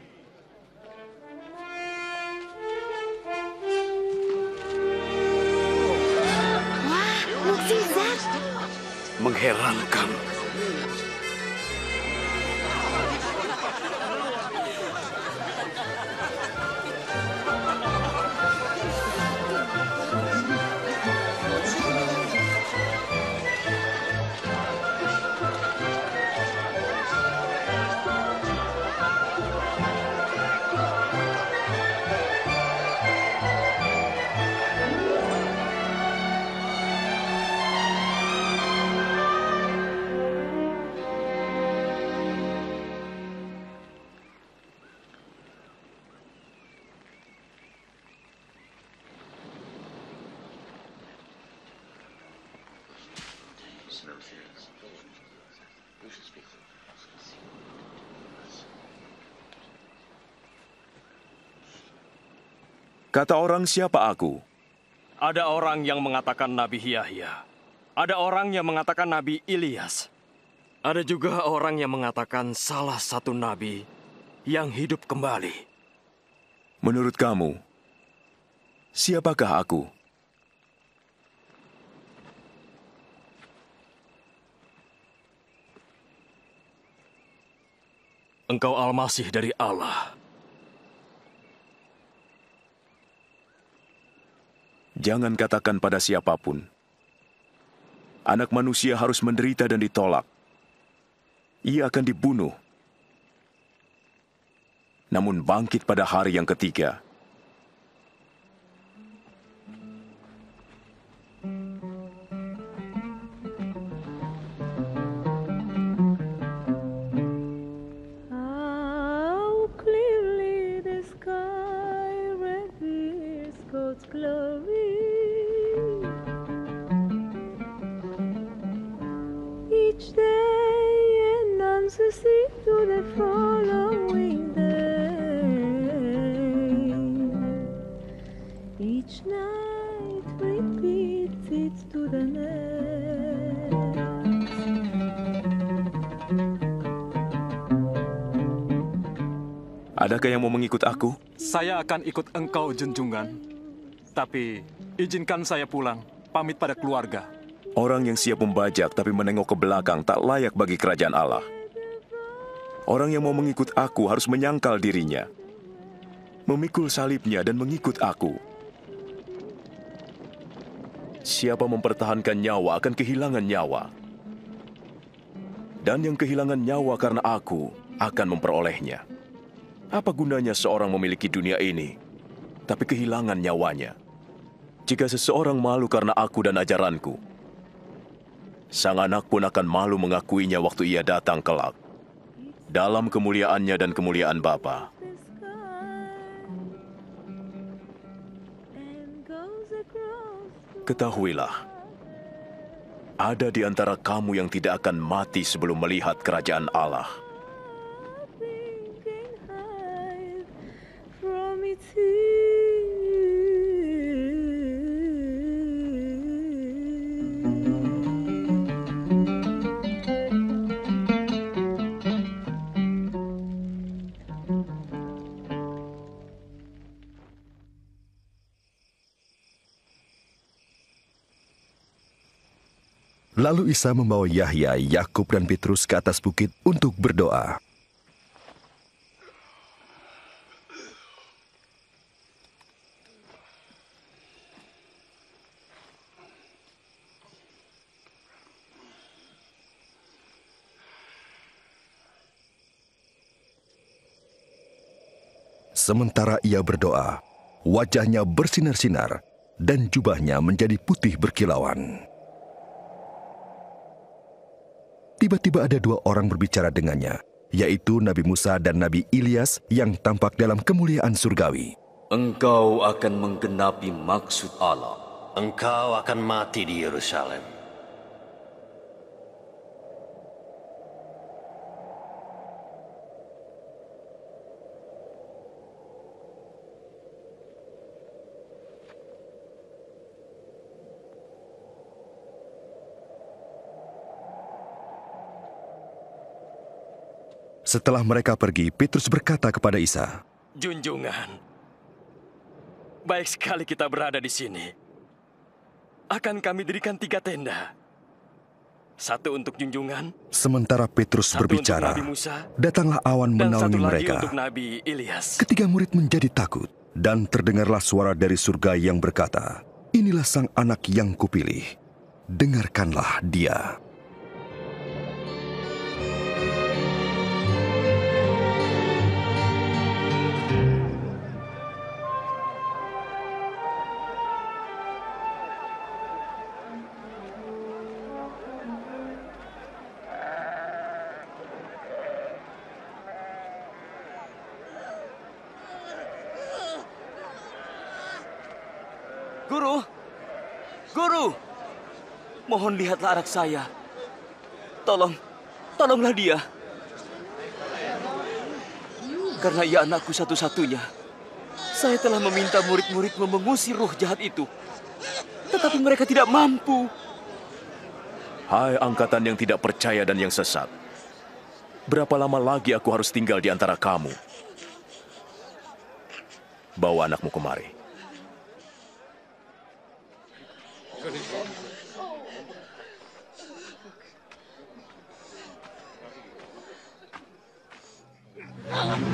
Wah, mukjizat. Mengherankan. Kata orang siapa aku? Ada orang yang mengatakan Nabi Yahya. Ada orang yang mengatakan Nabi Ilyas. Ada juga orang yang mengatakan salah satu nabi yang hidup kembali. Menurut kamu, siapakah aku? Engkau Al-Masih dari Allah. Jangan katakan pada siapa pun. Anak manusia harus menderita dan ditolak. Ia akan dibunuh. Namun bangkit pada hari yang ketiga. Following day. Each night repeats it to the next. Adakah yang mau mengikut aku? Saya akan ikut engkau, junjungan. Tapi izinkan saya pulang, pamit pada keluarga. Orang yang siap membajak tapi menengok ke belakang tak layak bagi kerajaan Allah. Orang yang mau mengikut aku harus menyangkal dirinya, memikul salibnya dan mengikut aku. Siapa mempertahankan nyawa akan kehilangan nyawa. Dan yang kehilangan nyawa karena aku akan memperolehnya. Apa gunanya seorang memiliki dunia ini, tapi kehilangan nyawanya? Jika seseorang malu karena aku dan ajaranku, sang anak pun akan malu mengakuinya waktu ia datang kelak. Dalam kemuliaannya dan kemuliaan Bapa. Ketahuilah, ada di antara kamu yang tidak akan mati sebelum melihat kerajaan Allah. Lalu Isa membawa Yahya, Yakub dan Petrus ke atas bukit untuk berdoa. Sementara ia berdoa, wajahnya bersinar-sinar dan jubahnya menjadi putih berkilauan. Tiba-tiba ada dua orang berbicara dengannya, yaitu Nabi Musa dan Nabi Ilyas yang tampak dalam kemuliaan surgawi. Engkau akan menggenapi maksud Allah. Engkau akan mati di Yerusalem. Setelah mereka pergi, Petrus berkata kepada Isa, Junjungan, baik sekali kita berada di sini. Akan kami dirikan tiga tenda. Satu untuk junjungan, Sementara Petrus satu berbicara, Nabi Musa, datanglah awan menaungi mereka. untuk Nabi Ilyas. Ketiga murid menjadi takut, dan terdengarlah suara dari surga yang berkata, Inilah sang anak yang kupilih. Dengarkanlah dia. Lihatlah anak saya. Tolong, tolonglah dia. Karena ia anakku satu-satunya. Saya telah meminta murid-muridmu mengusir roh jahat itu. Tetapi mereka tidak mampu. Hai angkatan yang tidak percaya dan yang sesat. Berapa lama lagi aku harus tinggal di antara kamu? Bawa anakmu kemari. Oh!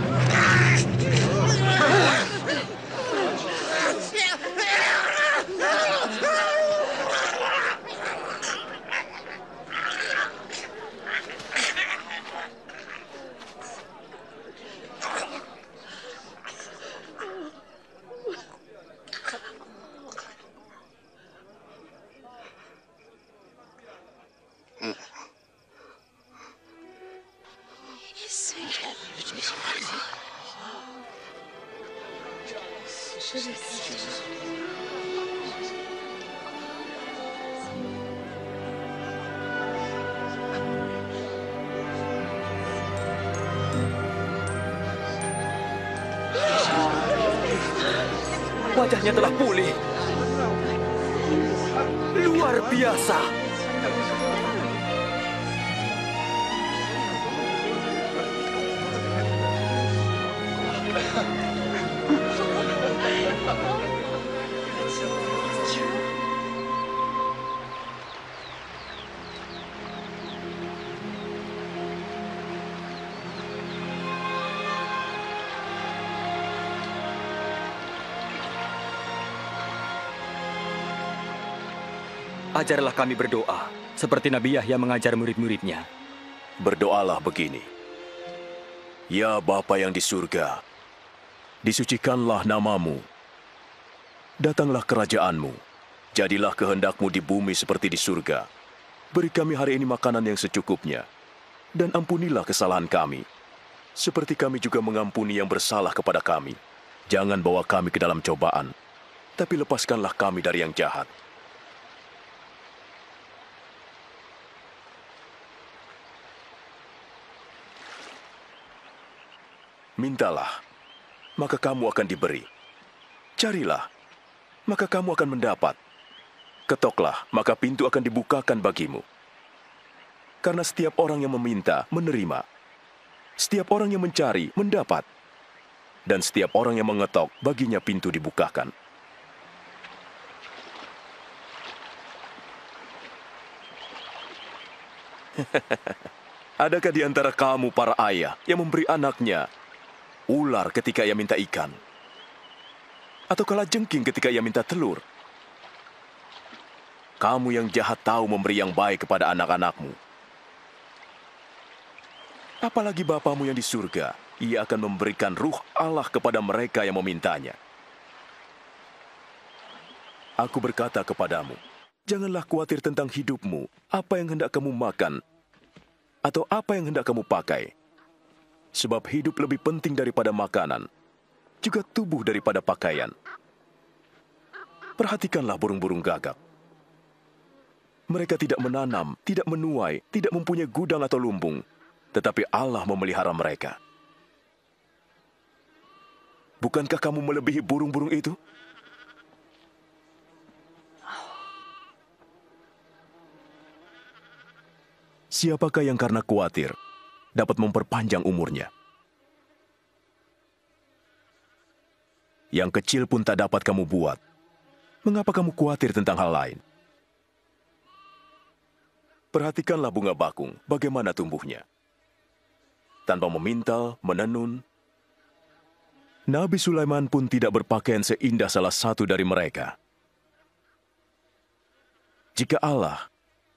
Ajarlah kami berdoa, seperti Nabi Yahya mengajar murid-muridnya. Berdoalah begini. Ya Bapa yang di surga, disucikanlah namamu. Datanglah kerajaanmu. Jadilah kehendakmu di bumi seperti di surga. Beri kami hari ini makanan yang secukupnya. Dan ampunilah kesalahan kami. Seperti kami juga mengampuni yang bersalah kepada kami. Jangan bawa kami ke dalam cobaan. Tapi lepaskanlah kami dari yang jahat. Mintalah, maka kamu akan diberi. Carilah, maka kamu akan mendapat. Ketoklah, maka pintu akan dibukakan bagimu. Karena setiap orang yang meminta, menerima. Setiap orang yang mencari, mendapat. Dan setiap orang yang mengetok, baginya pintu dibukakan. Adakah di antara kamu para ayah yang memberi anaknya ular ketika ia minta ikan? Atau kala jengking ketika ia minta telur? Kamu yang jahat tahu memberi yang baik kepada anak-anakmu. Apalagi Bapamu yang di surga ia akan memberikan ruh Allah kepada mereka yang memintanya. Aku berkata kepadamu, janganlah khawatir tentang hidupmu, apa yang hendak kamu makan, atau apa yang hendak kamu pakai. Sebab hidup lebih penting daripada makanan, juga tubuh daripada pakaian. Perhatikanlah burung-burung gagak. Mereka tidak menanam, tidak menuai, tidak mempunyai gudang atau lumbung, tetapi Allah memelihara mereka. Bukankah kamu melebihi burung-burung itu? Siapakah yang karena khawatir dapat memperpanjang umurnya? Yang kecil pun tak dapat kamu buat. Mengapa kamu khawatir tentang hal lain? Perhatikanlah bunga bakung, bagaimana tumbuhnya. Tanpa memintal, menenun, Nabi Sulaiman pun tidak berpakaian seindah salah satu dari mereka. Jika Allah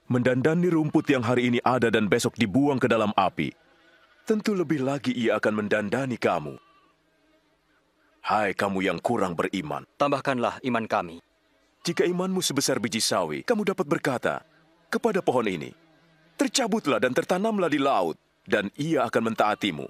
mendandani rumput yang hari ini ada dan besok dibuang ke dalam api, tentu lebih lagi ia akan mendandani kamu. Hai kamu yang kurang beriman. Tambahkanlah iman kami. Jika imanmu sebesar biji sawi, kamu dapat berkata kepada pohon ini, tercabutlah dan tertanamlah di laut, dan ia akan mentaatimu.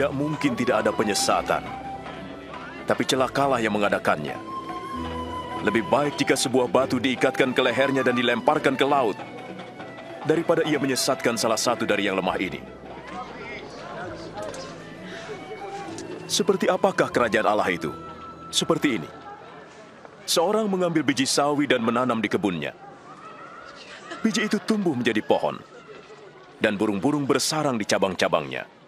Tidak mungkin tidak ada penyesatan. Tapi celakalah yang mengadakannya. Lebih baik jika sebuah batu diikatkan ke lehernya dan dilemparkan ke laut, daripada ia menyesatkan salah satu dari yang lemah ini. Seperti apakah kerajaan Allah itu? Seperti ini. Seorang mengambil biji sawi dan menanam di kebunnya. Biji itu tumbuh menjadi pohon, dan burung-burung bersarang di cabang-cabangnya.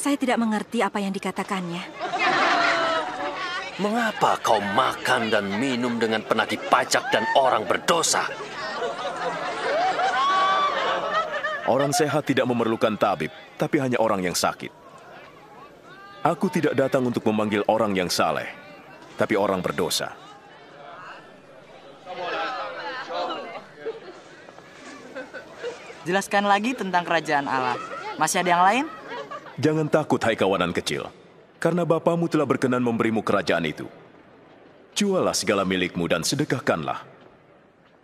Saya tidak mengerti apa yang dikatakannya. Mengapa kau makan dan minum dengan penagih pajak dan orang berdosa? Orang sehat tidak memerlukan tabib, tapi hanya orang yang sakit. Aku tidak datang untuk memanggil orang yang saleh, tapi orang berdosa. Jelaskan lagi tentang kerajaan Allah. Masih ada yang lain? Jangan takut, hai kawanan kecil, karena Bapamu telah berkenan memberimu kerajaan itu. Jualah segala milikmu dan sedekahkanlah.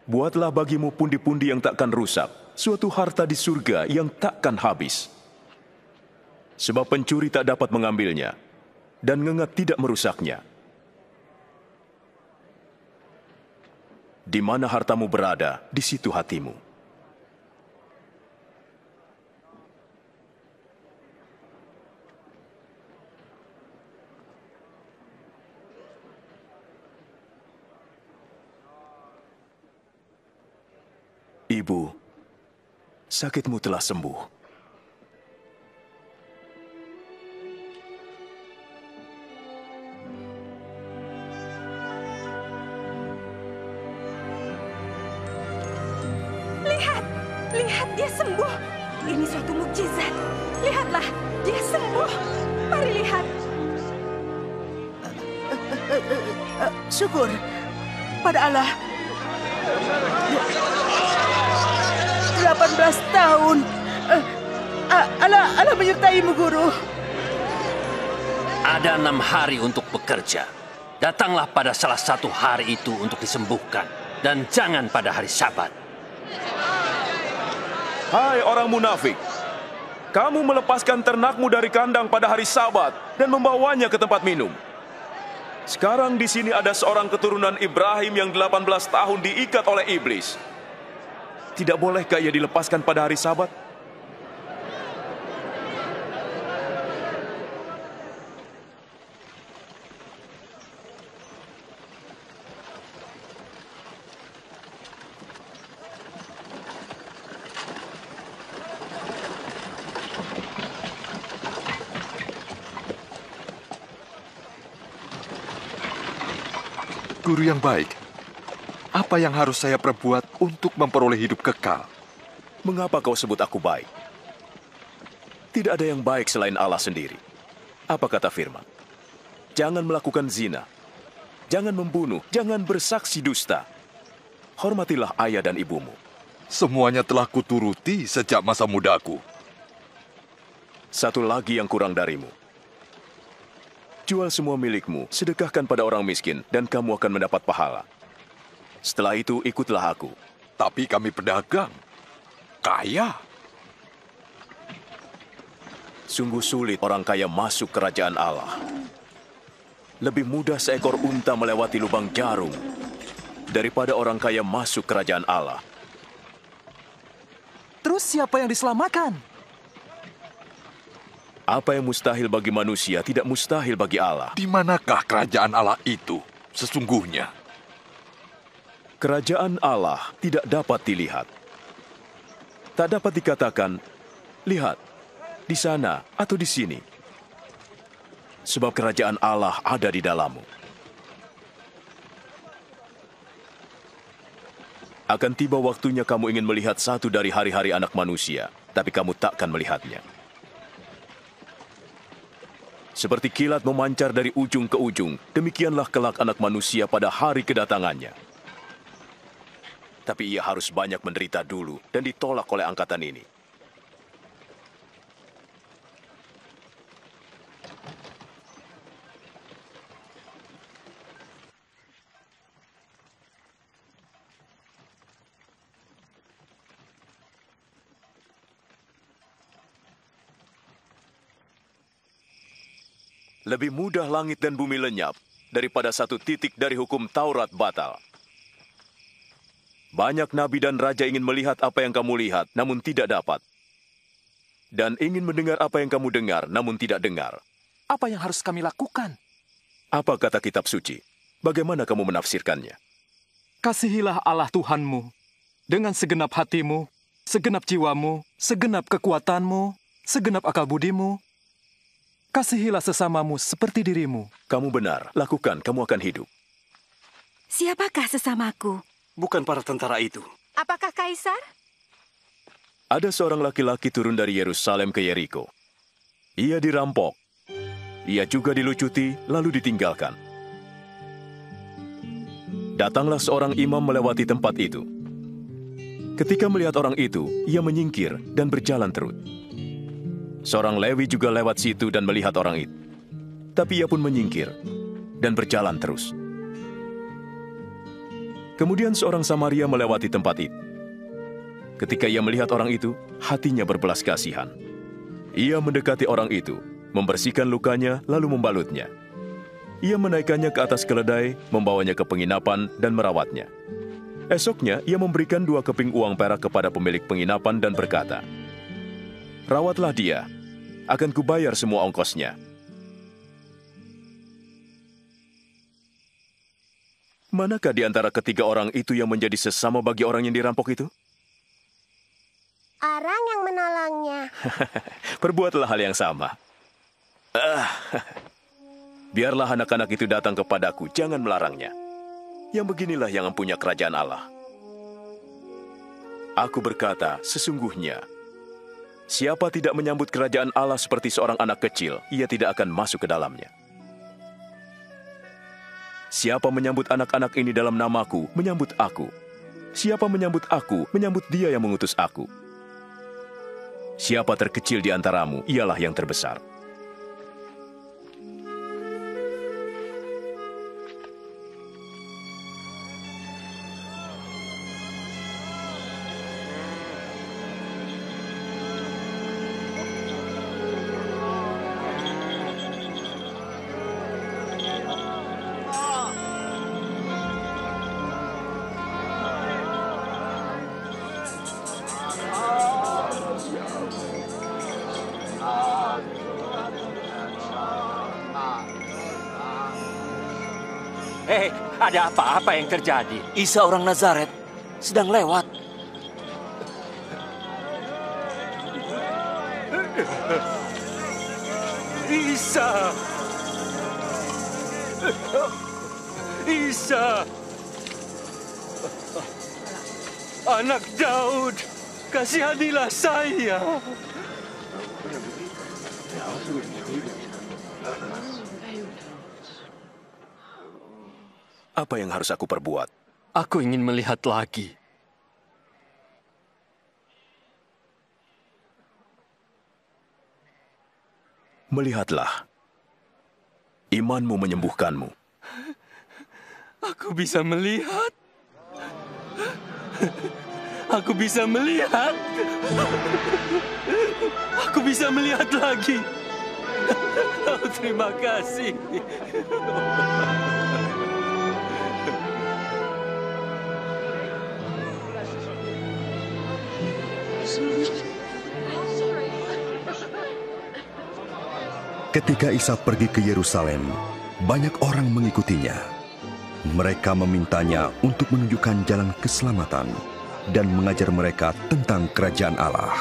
Buatlah bagimu pundi-pundi yang takkan rusak, suatu harta di surga yang takkan habis. Sebab pencuri tak dapat mengambilnya, dan ngengat tidak merusaknya. Di mana hartamu berada, di situ hatimu. Ibu, sakitmu telah sembuh. Lihat, lihat dia sembuh. Ini suatu mukjizat. Lihatlah, dia sembuh. Mari lihat. Syukur pada Allah. 18 tahun. A- Allah, Allah menyertaimu, Guru. Ada enam hari untuk bekerja. Datanglah pada salah satu hari itu untuk disembuhkan. Dan jangan pada hari sabat. Hai orang munafik, kamu melepaskan ternakmu dari kandang pada hari Sabat dan membawanya ke tempat minum. Sekarang di sini ada seorang keturunan Ibrahim yang 18 tahun diikat oleh iblis. Tidak bolehkah ia dilepaskan pada hari sabat? Guru yang baik, apa yang harus saya perbuat untuk memperoleh hidup kekal? Mengapa kau sebut aku baik? Tidak ada yang baik selain Allah sendiri. Apa kata firman? Jangan melakukan zina. Jangan membunuh. Jangan bersaksi dusta. Hormatilah ayah dan ibumu. Semuanya telah kuturuti sejak masa mudaku. Satu lagi yang kurang darimu. Jual semua milikmu, sedekahkan pada orang miskin, dan kamu akan mendapat pahala. Setelah itu, ikutlah aku. Tapi kami pedagang. Kaya. Sungguh sulit orang kaya masuk kerajaan Allah. Lebih mudah seekor unta melewati lubang jarum daripada orang kaya masuk kerajaan Allah. Terus siapa yang diselamatkan? Apa yang mustahil bagi manusia tidak mustahil bagi Allah. Di manakah kerajaan Allah itu sesungguhnya? Kerajaan Allah tidak dapat dilihat. Tak dapat dikatakan, lihat, di sana atau di sini. Sebab kerajaan Allah ada di dalammu. Akan tiba waktunya kamu ingin melihat satu dari hari-hari anak manusia, tapi kamu takkan melihatnya. Seperti kilat memancar dari ujung ke ujung, demikianlah kelak anak manusia pada hari kedatangannya. Tapi ia harus banyak menderita dulu dan ditolak oleh angkatan ini. Lebih mudah langit dan bumi lenyap daripada satu titik dari hukum Taurat batal. Banyak nabi dan raja ingin melihat apa yang kamu lihat, namun tidak dapat. Dan ingin mendengar apa yang kamu dengar, namun tidak dengar. Apa yang harus kami lakukan? Apa kata kitab suci? Bagaimana kamu menafsirkannya? Kasihilah Allah Tuhanmu dengan segenap hatimu, segenap jiwamu, segenap kekuatanmu, segenap akal budimu. Kasihilah sesamamu seperti dirimu. Kamu benar, lakukan, kamu akan hidup. Siapakah sesamaku? Bukan para tentara itu. Apakah Kaisar? Ada seorang laki-laki turun dari Yerusalem ke Yeriko. Ia dirampok. Ia juga dilucuti, lalu ditinggalkan. Datanglah seorang imam melewati tempat itu. Ketika melihat orang itu, ia menyingkir dan berjalan terus. Seorang Lewi juga lewat situ dan melihat orang itu. Tapi ia pun menyingkir dan berjalan terus. Kemudian seorang Samaria melewati tempat itu. Ketika ia melihat orang itu, hatinya berbelas kasihan. Ia mendekati orang itu, membersihkan lukanya, lalu membalutnya. Ia menaikkannya ke atas keledai, membawanya ke penginapan, dan merawatnya. Esoknya, ia memberikan dua keping uang perak kepada pemilik penginapan dan berkata, Rawatlah dia, akan kubayar semua ongkosnya. Manakah di antara ketiga orang itu yang menjadi sesama bagi orang yang dirampok itu? Orang yang menolongnya. Perbuatlah hal yang sama. Ah, biarlah anak-anak itu datang kepadaku, jangan melarangnya. Yang beginilah yang mempunyai kerajaan Allah. Aku berkata, sesungguhnya, siapa tidak menyambut kerajaan Allah seperti seorang anak kecil, ia tidak akan masuk ke dalamnya. Siapa menyambut anak-anak ini dalam namaku, menyambut aku. Siapa menyambut aku, menyambut dia yang mengutus aku. Siapa terkecil di antaramu, ialah yang terbesar. Ada apa-apa yang terjadi? Isa orang Nazaret sedang lewat. Isa! Isa. Anak Daud, kasihanilah saya. Apa yang harus aku perbuat? Aku ingin melihat lagi. Melihatlah. Imanmu menyembuhkanmu. Aku bisa melihat. Aku bisa melihat. Aku bisa melihat lagi. Oh, terima kasih. Ketika Isa pergi ke Yerusalem, banyak orang mengikutinya. Mereka memintanya untuk menunjukkan jalan keselamatan dan mengajar mereka tentang kerajaan Allah.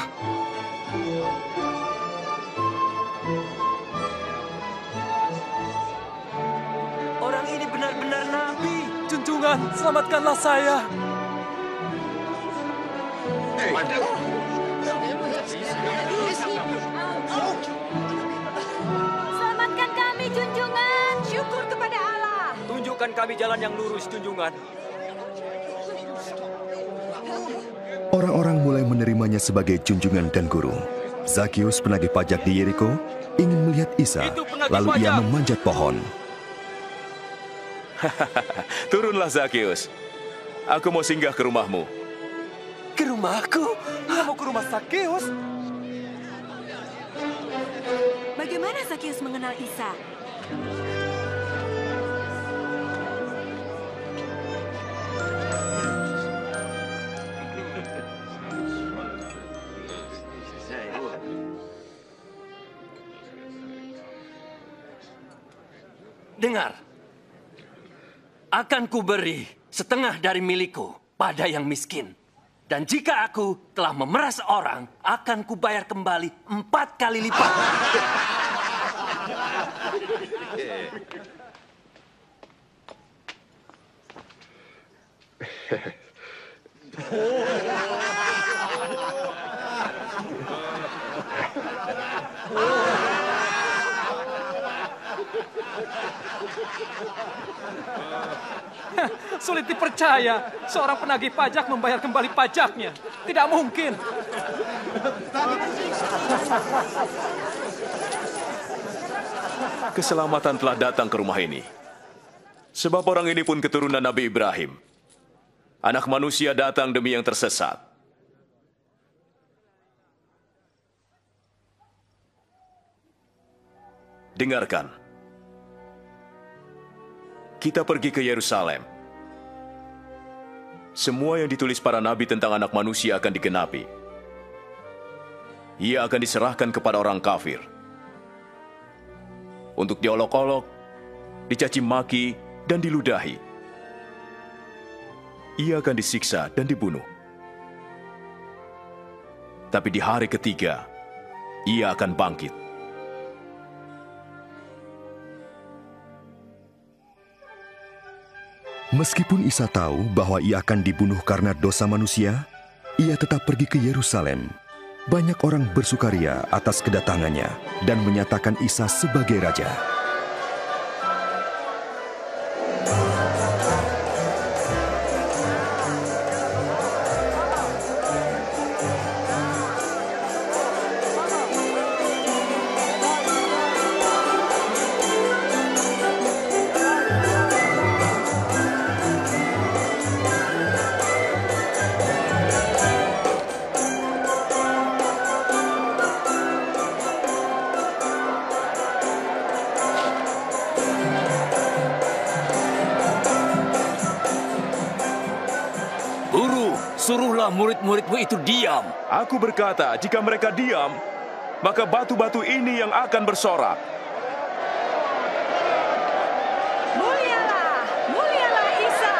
Orang ini benar-benar nabi. Junjungan, selamatkanlah saya. Tunjukkan kami jalan yang lurus, junjungan. Orang-orang mulai menerimanya sebagai junjungan dan guru. Zakius penagih pajak di Yeriko ingin melihat Isa, lalu ia memanjat pohon. Turunlah Zakius. Aku mau singgah ke rumahmu. Ke rumahku? Mau ke rumah Sakeus? Bagaimana Sakius mengenal Isa? Dengar, akan kuberi setengah dari milikku pada yang miskin. Dan jika aku telah memeras orang, akan kubayar kembali empat kali lipat. Sulit dipercaya, seorang penagih pajak membayar kembali pajaknya. Tidak mungkin. Keselamatan telah datang ke rumah ini. Sebab orang ini pun keturunan Nabi Ibrahim. Anak manusia datang demi yang tersesat. Dengarkan. Kita pergi ke Yerusalem. Semua yang ditulis para nabi tentang anak manusia akan digenapi. Ia akan diserahkan kepada orang kafir. Untuk diolok-olok, dicaci maki, dan diludahi. Ia akan disiksa dan dibunuh. Tapi di hari ketiga, ia akan bangkit. Meskipun Isa tahu bahwa ia akan dibunuh karena dosa manusia, ia tetap pergi ke Yerusalem. Banyak orang bersukaria atas kedatangannya dan menyatakan Isa sebagai raja. Aku berkata, jika mereka diam, maka batu-batu ini yang akan bersorak. Mulialah, mulialah Isa.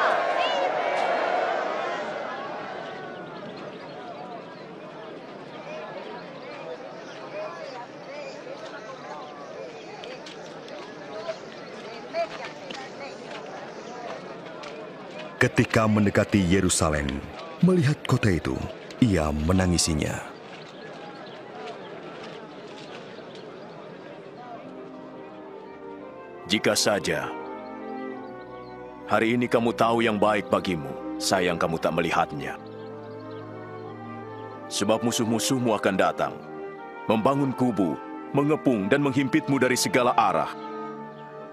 Ketika mendekati Yerusalem, melihat kota itu, ia menangisinya. Jika saja hari ini kamu tahu yang baik bagimu, sayang kamu tak melihatnya. Sebab musuh-musuhmu akan datang, membangun kubu, mengepung dan menghimpitmu dari segala arah,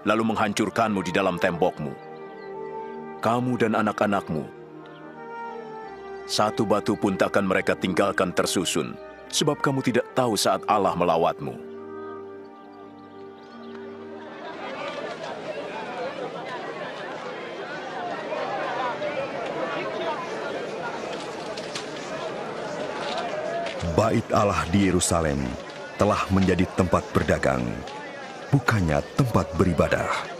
lalu menghancurkanmu di dalam tembokmu. Kamu dan anak-anakmu, satu batu pun takkan mereka tinggalkan tersusun, sebab kamu tidak tahu saat Allah melawatmu. Bait Allah di Yerusalem telah menjadi tempat berdagang, bukannya tempat beribadah.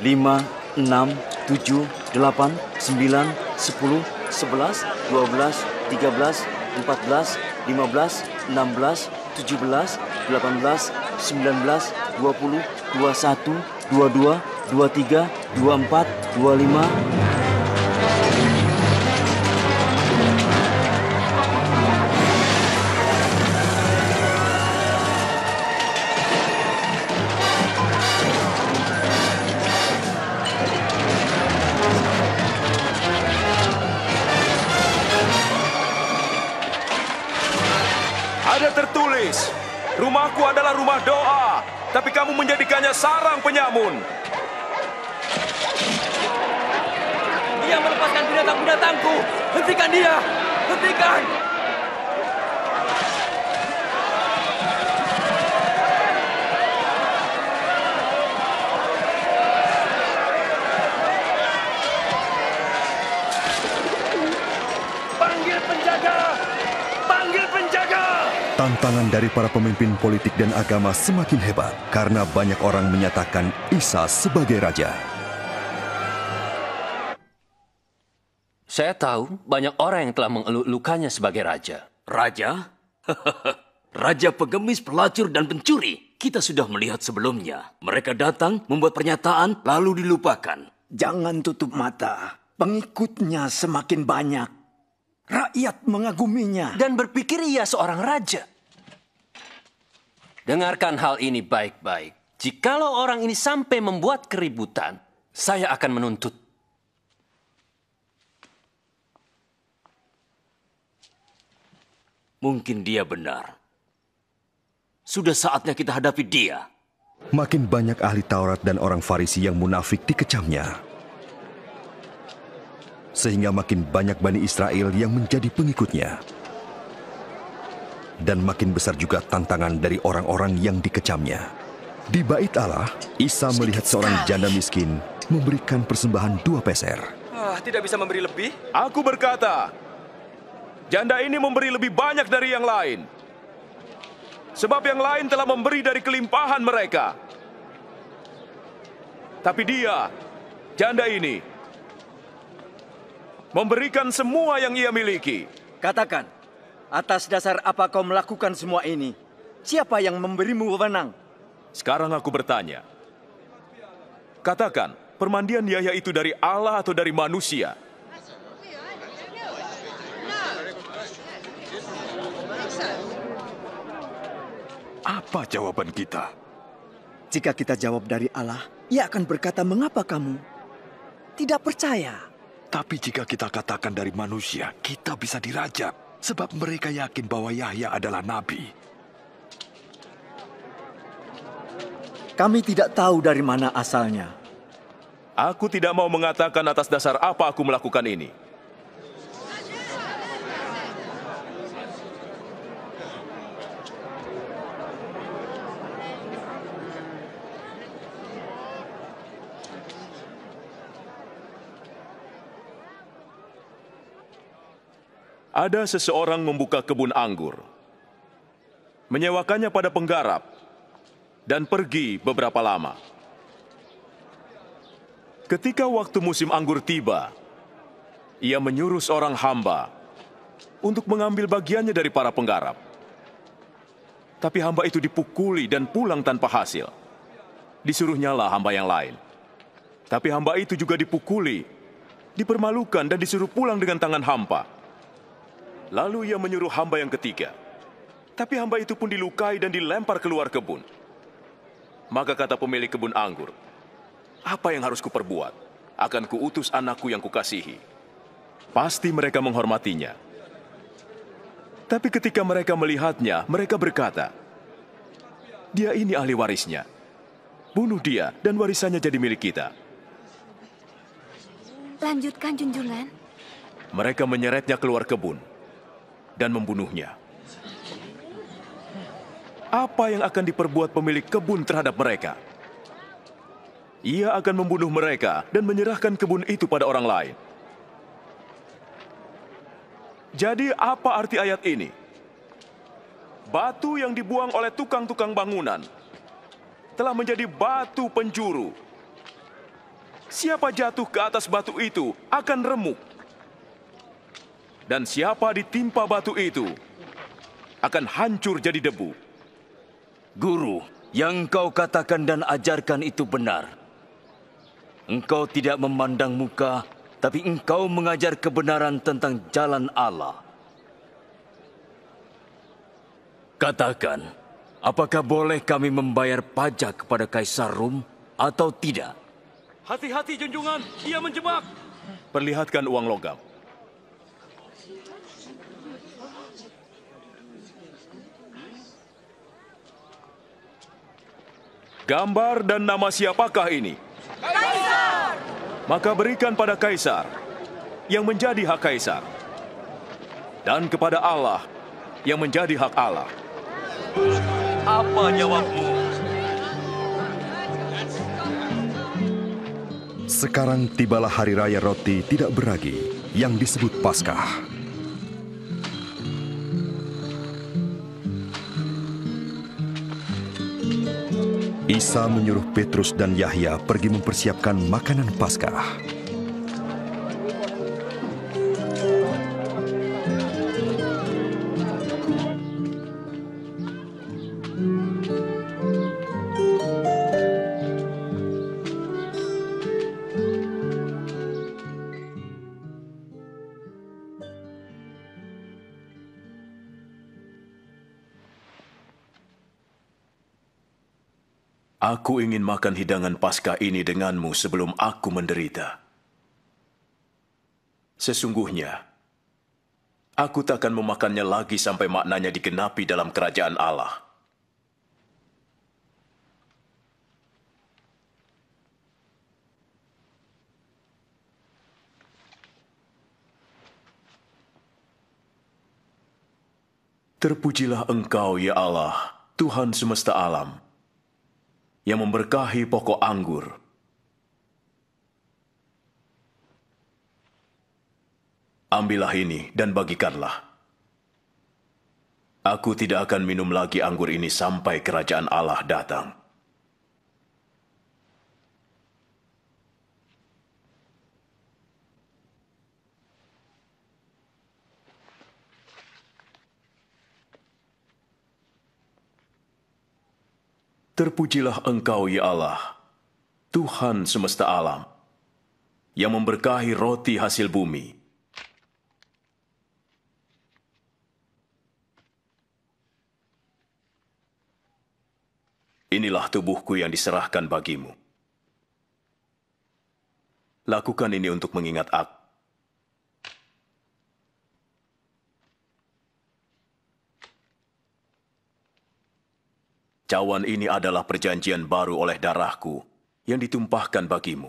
Lima, enam, tujuh, delapan, sembilan, sepuluh, sebelas, dua belas, tiga belas, empat belas, lima belas, enam belas, tujuh belas, delapan belas, sembilan belas, dua puluh, dua satu, dua dua, dua tiga, dua empat, dua lima. Sarang penyamun. Dia melepaskan binatang-binatangku. Hentikan dia. Hentikan. Tantangan dari para pemimpin politik dan agama semakin hebat karena banyak orang menyatakan Isa sebagai raja. Saya tahu banyak orang yang telah mengeluk-elukannya sebagai raja. Raja? Raja pengemis, pelacur, dan pencuri. Kita sudah melihat sebelumnya. Mereka datang, membuat pernyataan, lalu dilupakan. Jangan tutup mata. Pengikutnya semakin banyak. Rakyat mengaguminya. Dan berpikir ia seorang raja. Dengarkan hal ini baik-baik. Jikalau orang ini sampai membuat keributan, saya akan menuntut. Mungkin dia benar. Sudah saatnya kita hadapi dia. Makin banyak ahli Taurat dan orang Farisi yang munafik dikecamnya. Sehingga makin banyak Bani Israel yang menjadi pengikutnya. Dan makin besar juga tantangan dari orang-orang yang dikecamnya. Di bait Allah, Isa melihat seorang janda miskin memberikan persembahan dua peser. Ah, tidak bisa memberi lebih? Aku berkata, janda ini memberi lebih banyak dari yang lain. Sebab yang lain telah memberi dari kelimpahan mereka. Tapi dia, janda ini, memberikan semua yang ia miliki. Katakan, atas dasar apa kau melakukan semua ini? Siapa yang memberimu wewenang? Sekarang aku bertanya. Katakan, permandian Yahya itu dari Allah atau dari manusia? Apa jawaban kita? Jika kita jawab dari Allah, ia akan berkata, mengapa kamu tidak percaya? Tapi jika kita katakan dari manusia, kita bisa dirajam. Sebab mereka yakin bahwa Yahya adalah nabi. Kami tidak tahu dari mana asalnya. Aku tidak mau mengatakan atas dasar apa aku melakukan ini. Ada seseorang membuka kebun anggur, menyewakannya pada penggarap, dan pergi beberapa lama. Ketika waktu musim anggur tiba, ia menyuruh seorang hamba untuk mengambil bagiannya dari para penggarap. Tapi hamba itu dipukuli dan pulang tanpa hasil. Disuruhnyalah hamba yang lain. Tapi hamba itu juga dipukuli, dipermalukan dan disuruh pulang dengan tangan hampa. Lalu ia menyuruh hamba yang ketiga. Tapi hamba itu pun dilukai dan dilempar keluar kebun. Maka kata pemilik kebun anggur, apa yang harus kuperbuat? Akan kuutus anakku yang kukasihi. Pasti mereka menghormatinya. Tapi ketika mereka melihatnya, mereka berkata, Dia ini ahli warisnya. Bunuh dia dan warisannya jadi milik kita. Lanjutkan, junjungan. Mereka menyeretnya keluar kebun dan membunuhnya. Apa yang akan diperbuat pemilik kebun terhadap mereka? Ia akan membunuh mereka dan menyerahkan kebun itu pada orang lain. Jadi apa arti ayat ini? Batu yang dibuang oleh tukang-tukang bangunan telah menjadi batu penjuru. Siapa jatuh ke atas batu itu akan remuk. Dan siapa ditimpa batu itu akan hancur jadi debu. Guru, yang kau katakan dan ajarkan itu benar. Engkau tidak memandang muka, tapi engkau mengajar kebenaran tentang jalan Allah. Katakan, apakah boleh kami membayar pajak kepada Kaisar Rum atau tidak? Hati-hati junjungan, dia menjebak. Perlihatkan uang logam. Gambar dan nama siapakah ini? Kaisar! Maka berikan pada Kaisar yang menjadi hak Kaisar. Dan kepada Allah yang menjadi hak Allah. Apa jawabmu? Sekarang tibalah hari raya roti tidak beragi yang disebut Paskah. Isa menyuruh Petrus dan Yahya pergi mempersiapkan makanan Paskah. Aku ingin makan hidangan Paskah ini denganmu sebelum aku menderita. Sesungguhnya, aku takkan memakannya lagi sampai maknanya digenapi dalam kerajaan Allah. Terpujilah Engkau, ya Allah, Tuhan semesta alam, yang memberkahi pokok anggur. Ambillah ini dan bagikanlah. Aku tidak akan minum lagi anggur ini sampai kerajaan Allah datang. Terpujilah Engkau, ya Allah, Tuhan semesta alam, yang memberkahi roti hasil bumi. Inilah tubuhku yang diserahkan bagimu. Lakukan ini untuk mengingat aku. Cawan ini adalah perjanjian baru oleh darahku yang ditumpahkan bagimu.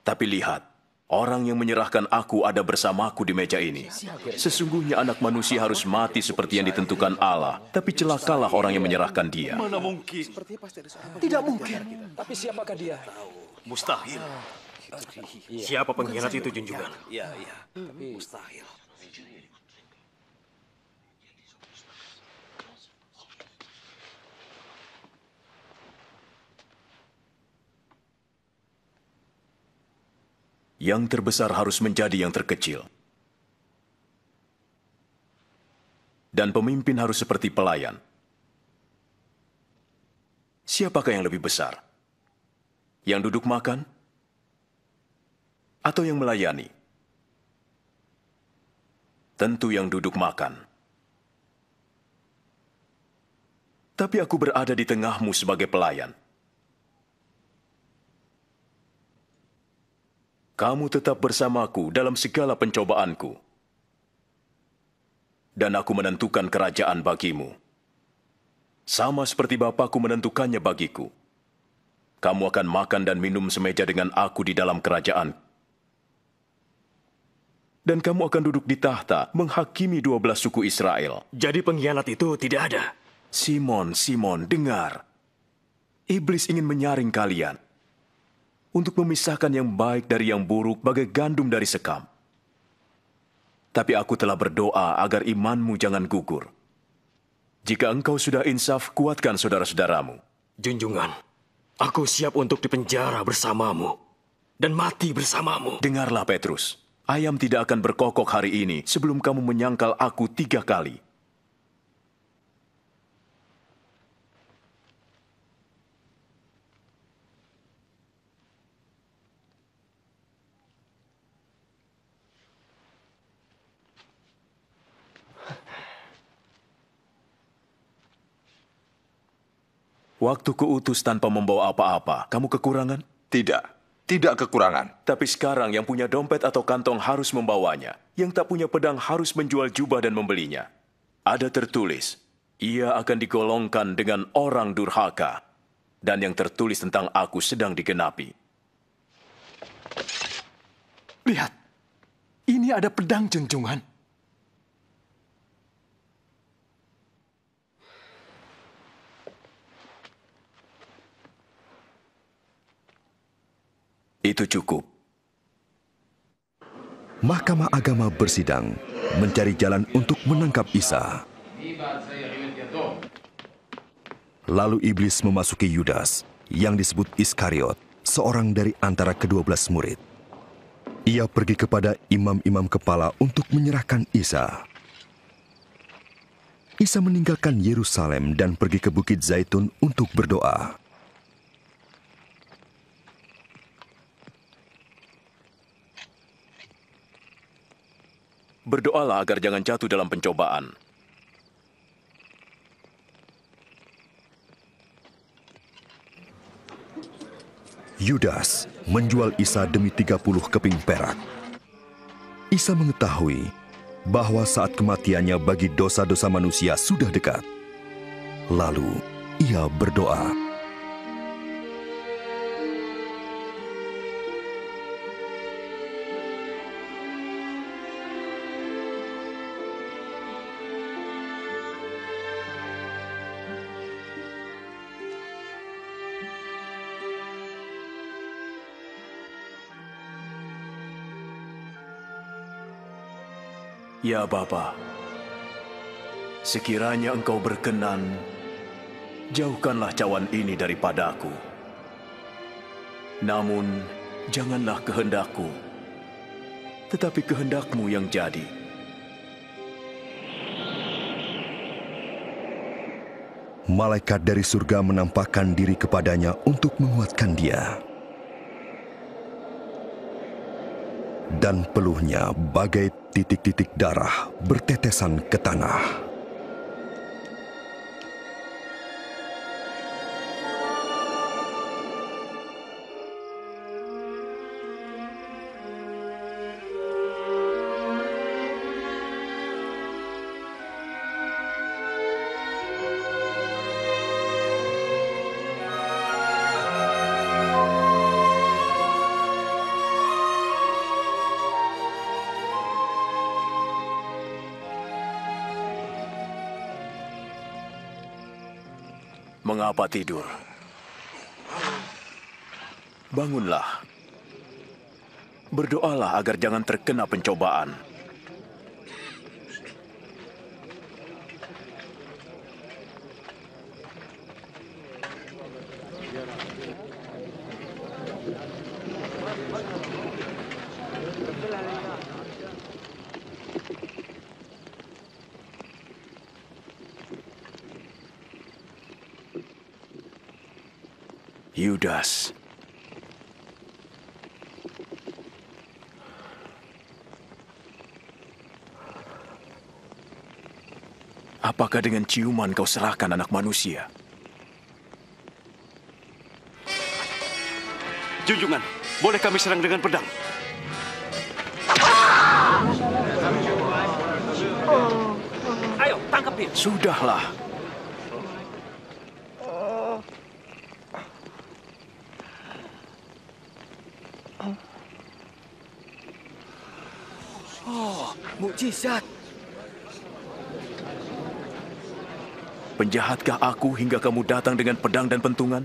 Tapi lihat, orang yang menyerahkan aku ada bersamaku di meja ini. Sesungguhnya anak manusia harus mati seperti yang ditentukan Allah, tapi celakalah orang yang menyerahkan dia. Mana mungkin? Tidak mungkin. Tapi siapakah dia? Mustahil. Siapa pengkhianat itu junjungan? Iya, iya. Tapi Mustahil. Yang terbesar harus menjadi yang terkecil. Dan pemimpin harus seperti pelayan. Siapakah yang lebih besar? Yang duduk makan? Atau yang melayani? Tentu yang duduk makan. Tapi aku berada di tengahmu sebagai pelayan. Kamu tetap bersamaku dalam segala pencobaanku. Dan aku menentukan kerajaan bagimu. Sama seperti Bapakku menentukannya bagiku. Kamu akan makan dan minum semeja dengan aku di dalam kerajaan. Dan kamu akan duduk di tahta menghakimi dua belas suku Israel. Jadi pengkhianat itu tidak ada. Simon, Simon, dengar. Iblis ingin menyaring kalian untuk memisahkan yang baik dari yang buruk bagai gandum dari sekam. Tapi aku telah berdoa agar imanmu jangan gugur. Jika engkau sudah insaf, kuatkan saudara-saudaramu. Junjungan, aku siap untuk dipenjara bersamamu dan mati bersamamu. Dengarlah Petrus, ayam tidak akan berkokok hari ini sebelum kamu menyangkal aku tiga kali. Waktu kuutus tanpa membawa apa-apa, kamu kekurangan? Tidak, tidak kekurangan. Tapi sekarang yang punya dompet atau kantong harus membawanya. Yang tak punya pedang harus menjual jubah dan membelinya. Ada tertulis, ia akan digolongkan dengan orang durhaka. Dan yang tertulis tentang aku sedang digenapi. Lihat, ini ada pedang junjungan. Itu cukup. Mahkamah Agama bersidang mencari jalan untuk menangkap Isa. Lalu iblis memasuki Yudas yang disebut Iskariot, seorang dari antara kedua belas murid. Ia pergi kepada imam-imam kepala untuk menyerahkan Isa. Isa meninggalkan Yerusalem dan pergi ke Bukit Zaitun untuk berdoa. Berdoalah agar jangan jatuh dalam pencobaan. Yudas menjual Isa demi 30 keping perak. Isa mengetahui bahwa saat kematiannya bagi dosa-dosa manusia sudah dekat. Lalu ia berdoa. Ya Bapa, sekiranya Engkau berkenan, jauhkanlah cawan ini daripadaku. Namun, janganlah kehendakku, tetapi kehendakmu yang jadi. Malaikat dari surga menampakkan diri kepadanya untuk menguatkan dia. Dan peluhnya bagai titik-titik darah bertetesan ke tanah. Mengapa tidur? Bangunlah. Berdoalah agar jangan terkena pencobaan. Apakah dengan ciuman kau serahkan anak manusia? Junjungan, boleh kami serang dengan pedang? Ayo, tangkap dia. Sudahlah. Oh, mukjizat. Penjahatkah aku hingga kamu datang dengan pedang dan pentungan?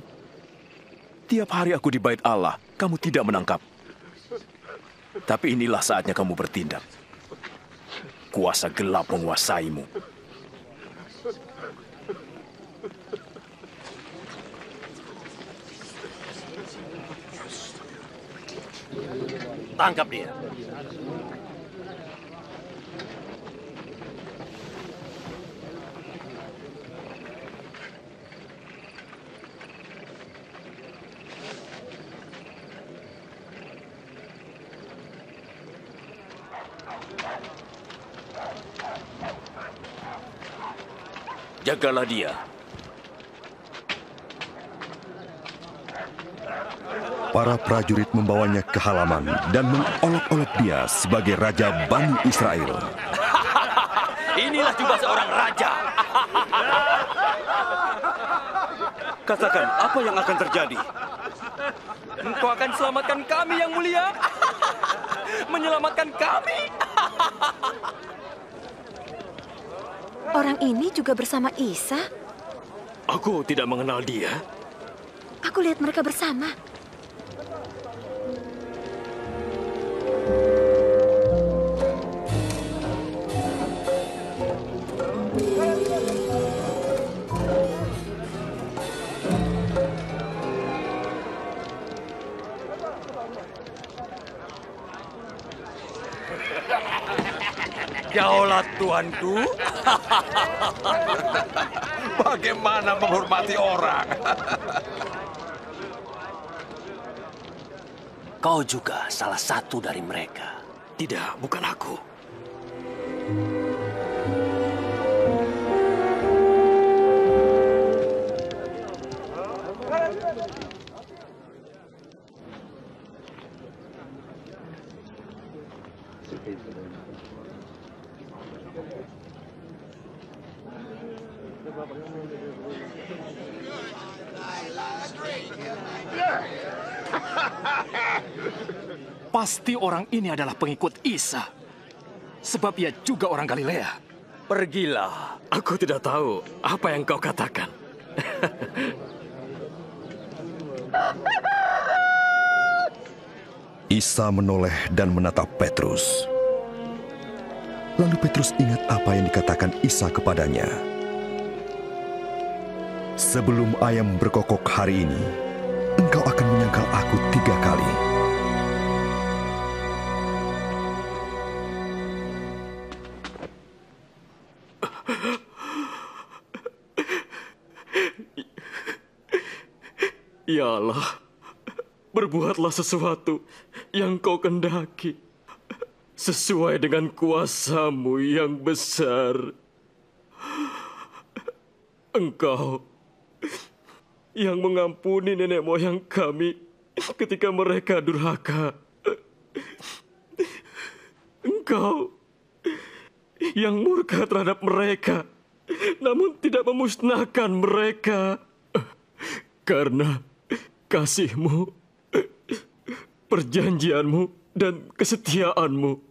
Tiap hari aku di bait Allah, kamu tidak menangkap. Tapi inilah saatnya kamu bertindak. Kuasa gelap menguasaimu. Tangkap dia. Jagalah dia. Para prajurit membawanya ke halaman dan mengolok-olok dia sebagai raja Bani Israel. Inilah juga seorang raja. Katakan, apa yang akan terjadi? Engkau akan selamatkan kami yang mulia. Menyelamatkan kami. Orang ini juga bersama Isa. Aku tidak mengenal dia. Aku lihat mereka bersama. Jauhlah Tuanku. Bagaimana menghormati orang? Kau juga salah satu dari mereka. Tidak, bukan aku. Pasti orang ini adalah pengikut Isa. Sebab ia juga orang Galilea. Pergilah. Aku tidak tahu apa yang kau katakan. Isa menoleh dan menatap Petrus. Lalu Petrus ingat apa yang dikatakan Isa kepadanya. Sebelum ayam berkokok hari ini, engkau akan menyangkal aku tiga kali. Ya Allah, berbuatlah sesuatu yang kau kendaki. Sesuai dengan kuasamu yang besar. Engkau yang mengampuni nenek moyang kami ketika mereka durhaka. Engkau yang murka terhadap mereka, namun tidak memusnahkan mereka. Karena kasihmu, perjanjianmu, dan kesetiaanmu.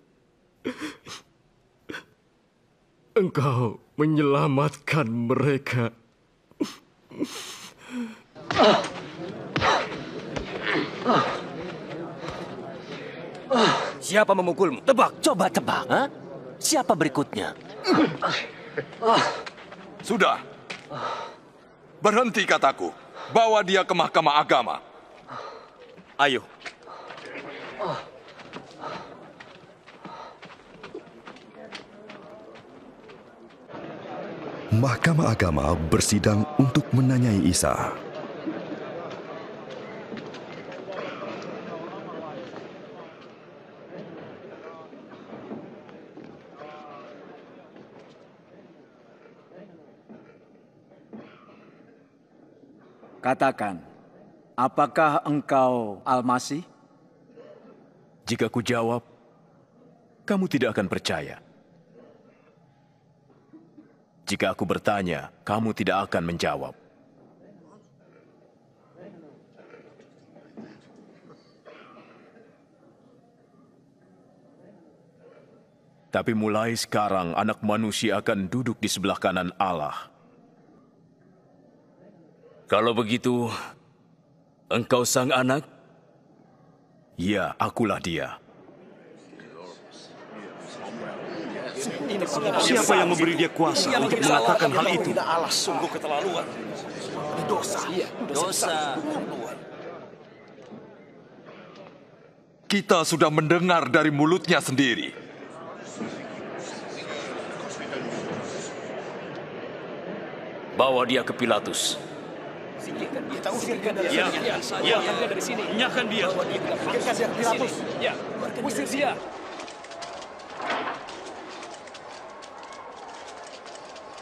Engkau menyelamatkan mereka. Siapa memukulmu? Tebak. Coba tebak. Ha? Siapa berikutnya? Sudah. Berhenti kataku. Bawa dia ke mahkamah agama. Ayo. Mahkamah agama bersidang untuk menanyai Isa. Katakan, apakah engkau Al-Masih? Jika ku jawab, kamu tidak akan percaya. Jika aku bertanya, kamu tidak akan menjawab. Tapi mulai sekarang anak manusia akan duduk di sebelah kanan Allah. Kalau begitu, engkau sang anak? Ya, akulah dia. Siapa yang memberi dia kuasa untuk mengatakan hal itu? Allah sungguh keterlaluan. Dosa. Dosa. Kita sudah mendengar dari mulutnya sendiri. Bawa dia ke Pilatus. Kita usirkan dia. Ya, Ya, ya. Keluarkan dia dari sini. Nyahkan dia. Usirkan dia Pilatus. Ya, usir dia.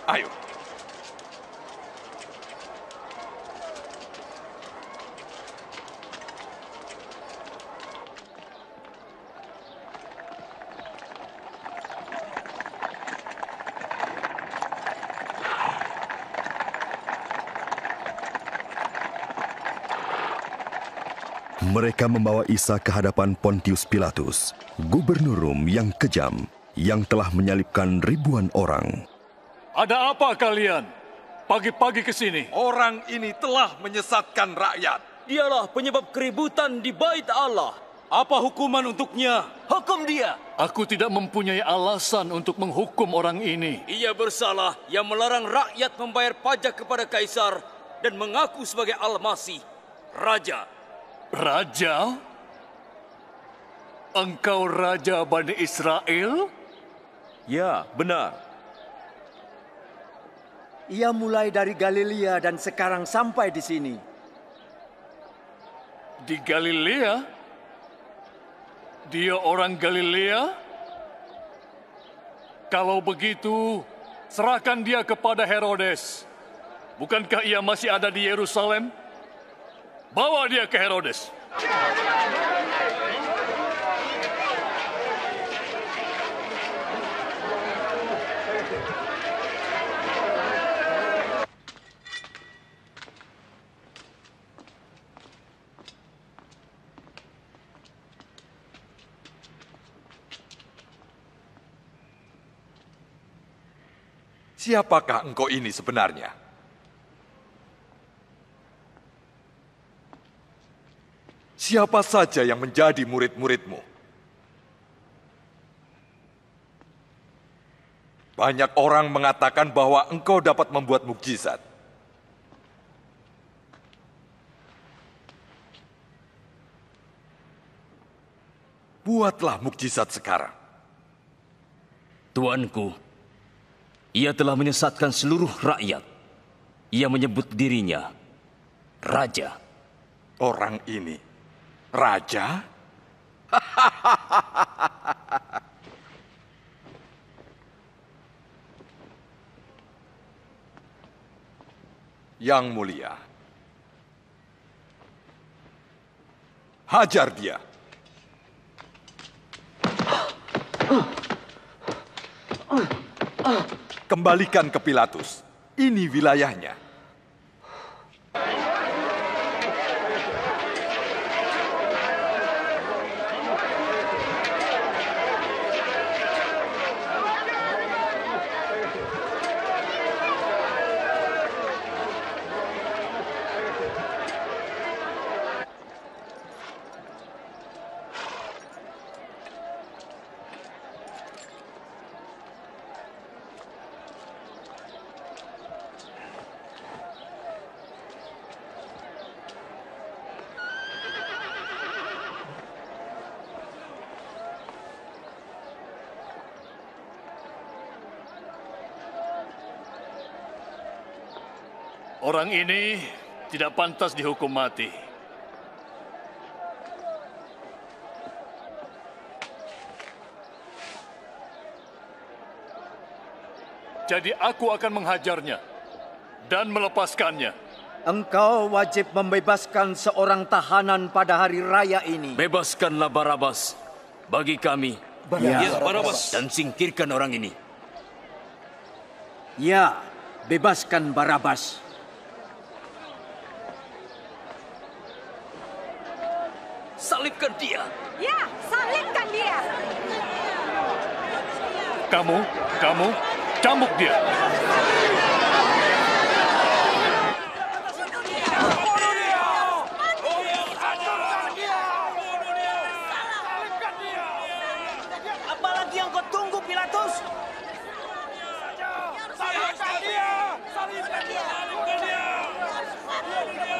Ayo. Mereka membawa Isa ke hadapan Pontius Pilatus, gubernur Rom yang kejam, yang telah menyalibkan ribuan orang. Ada apa kalian? Pagi-pagi ke sini. Orang ini telah menyesatkan rakyat. Dialah penyebab keributan di bait Allah. Apa hukuman untuknya? Hukum dia. Aku tidak mempunyai alasan untuk menghukum orang ini. Ia bersalah yang melarang rakyat membayar pajak kepada kaisar dan mengaku sebagai Al-Masih, raja. Raja? Engkau Raja Bani Israel? Ya, benar. Ia mulai dari Galilea dan sekarang sampai di sini. Di Galilea? Dia orang Galilea? Kalau begitu, serahkan dia kepada Herodes. Bukankah ia masih ada di Yerusalem? Bawa dia ke Herodes. Siapakah engkau ini sebenarnya? Siapa saja yang menjadi murid-muridmu? Banyak orang mengatakan bahwa engkau dapat membuat mukjizat. Buatlah mukjizat sekarang. Tuanku, ia telah menyesatkan seluruh rakyat. Ia menyebut dirinya raja. Orang ini raja? Yang mulia, hajar dia. Kembalikan ke Pilatus. Ini wilayahnya. Orang ini tidak pantas dihukum mati. Jadi aku akan menghajarnya dan melepaskannya. Engkau wajib membebaskan seorang tahanan pada hari raya ini. Bebaskanlah Barabas bagi kami. Ya, Barabas. Dan singkirkan orang ini. Ya, bebaskan Barabas. Salibkan dia. Ya, salibkan dia. Kamu, kamu, cambuk dia. Apalagi yang kau tunggu, Pilatus?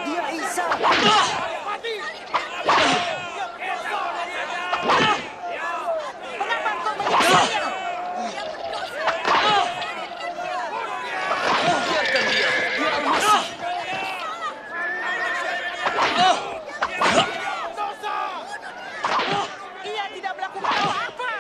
Dia Isa. Ia tidak melakukan apa-apa.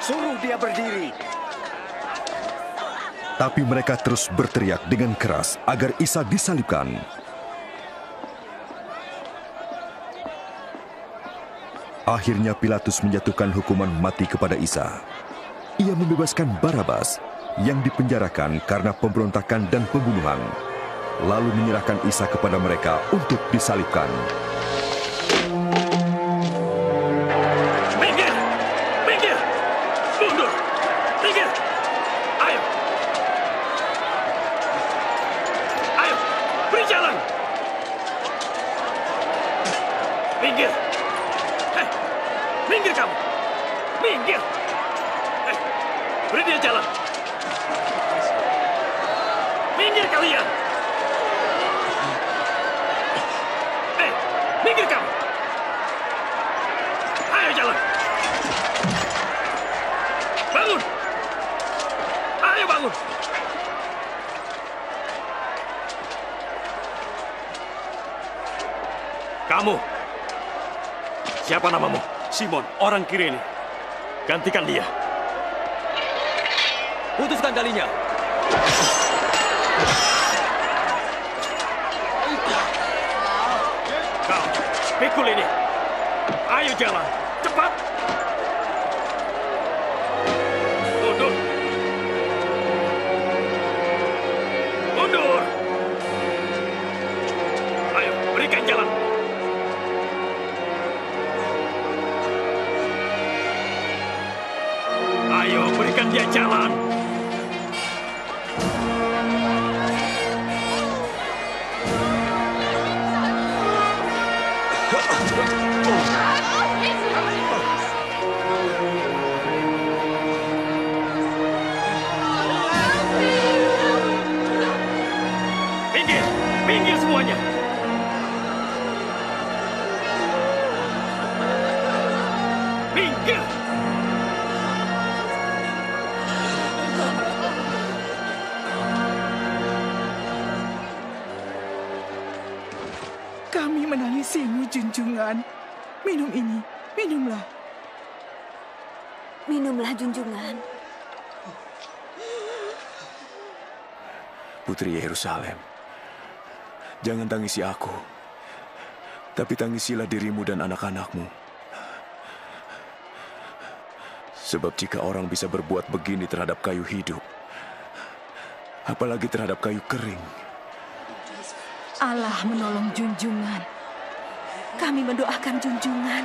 Suruh dia berdiri. Tapi mereka terus berteriak dengan keras agar Isa disalibkan. Akhirnya Pilatus menjatuhkan hukuman mati kepada Isa. Ia membebaskan Barabas yang dipenjarakan karena pemberontakan dan pembunuhan. Lalu menyerahkan Isa kepada mereka untuk disalibkan. Minggir kalian! Hei! Minggir kamu! Ayo jalan! Bangun! Ayo bangun! Kamu! Siapa namamu? Simon, orang Kirene. Gantikan dia. Putuskan talinya. Kau, pikul ini. Ayo jalan, cepat. Mundur. Mundur. Ayo, berikan jalan. Ayo, berikan dia jalan. Yerusalem, jangan tangisi aku, tapi tangisilah dirimu dan anak-anakmu. Sebab jika orang bisa berbuat begini terhadap kayu hidup, apalagi terhadap kayu kering, Allah menolong junjungan. Kami mendoakan junjungan.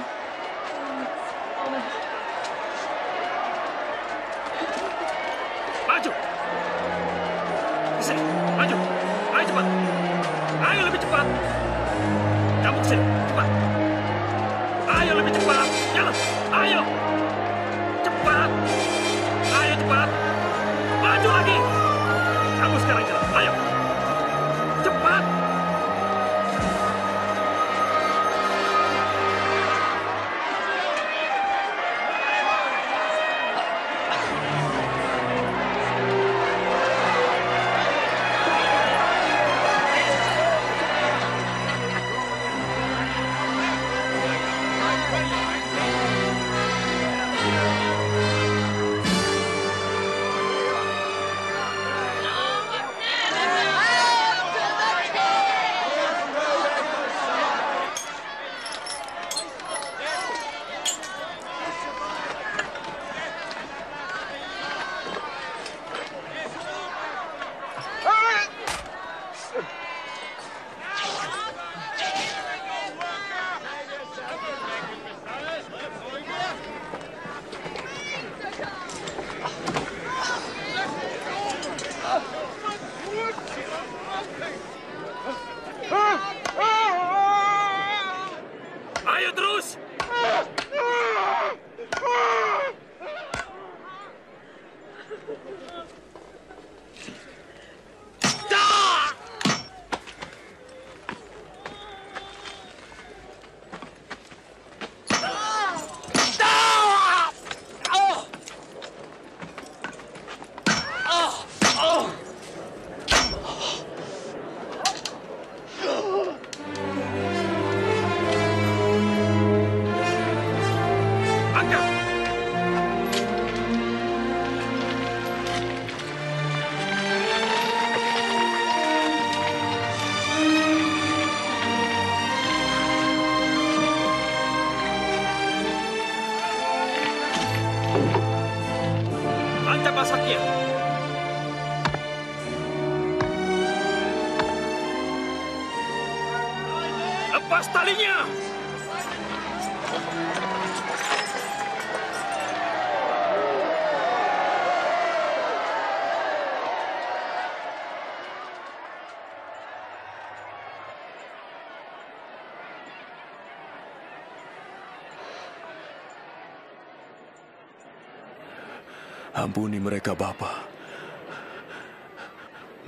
Ampuni mereka, Bapa.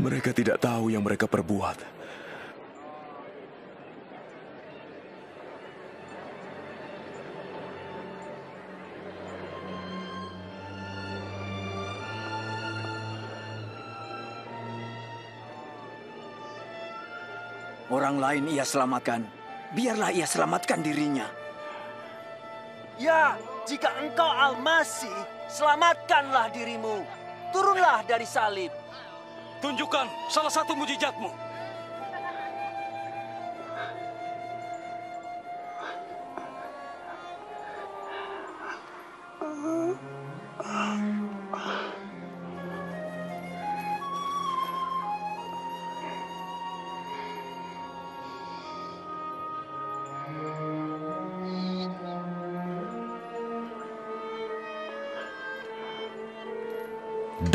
Mereka tidak tahu yang mereka perbuat. Orang lain ia selamatkan. Biarlah ia selamatkan dirinya. Ya, jika engkau Al-Masih, selamatkanlah dirimu. Turunlah dari salib. Tunjukkan salah satu mujizatmu.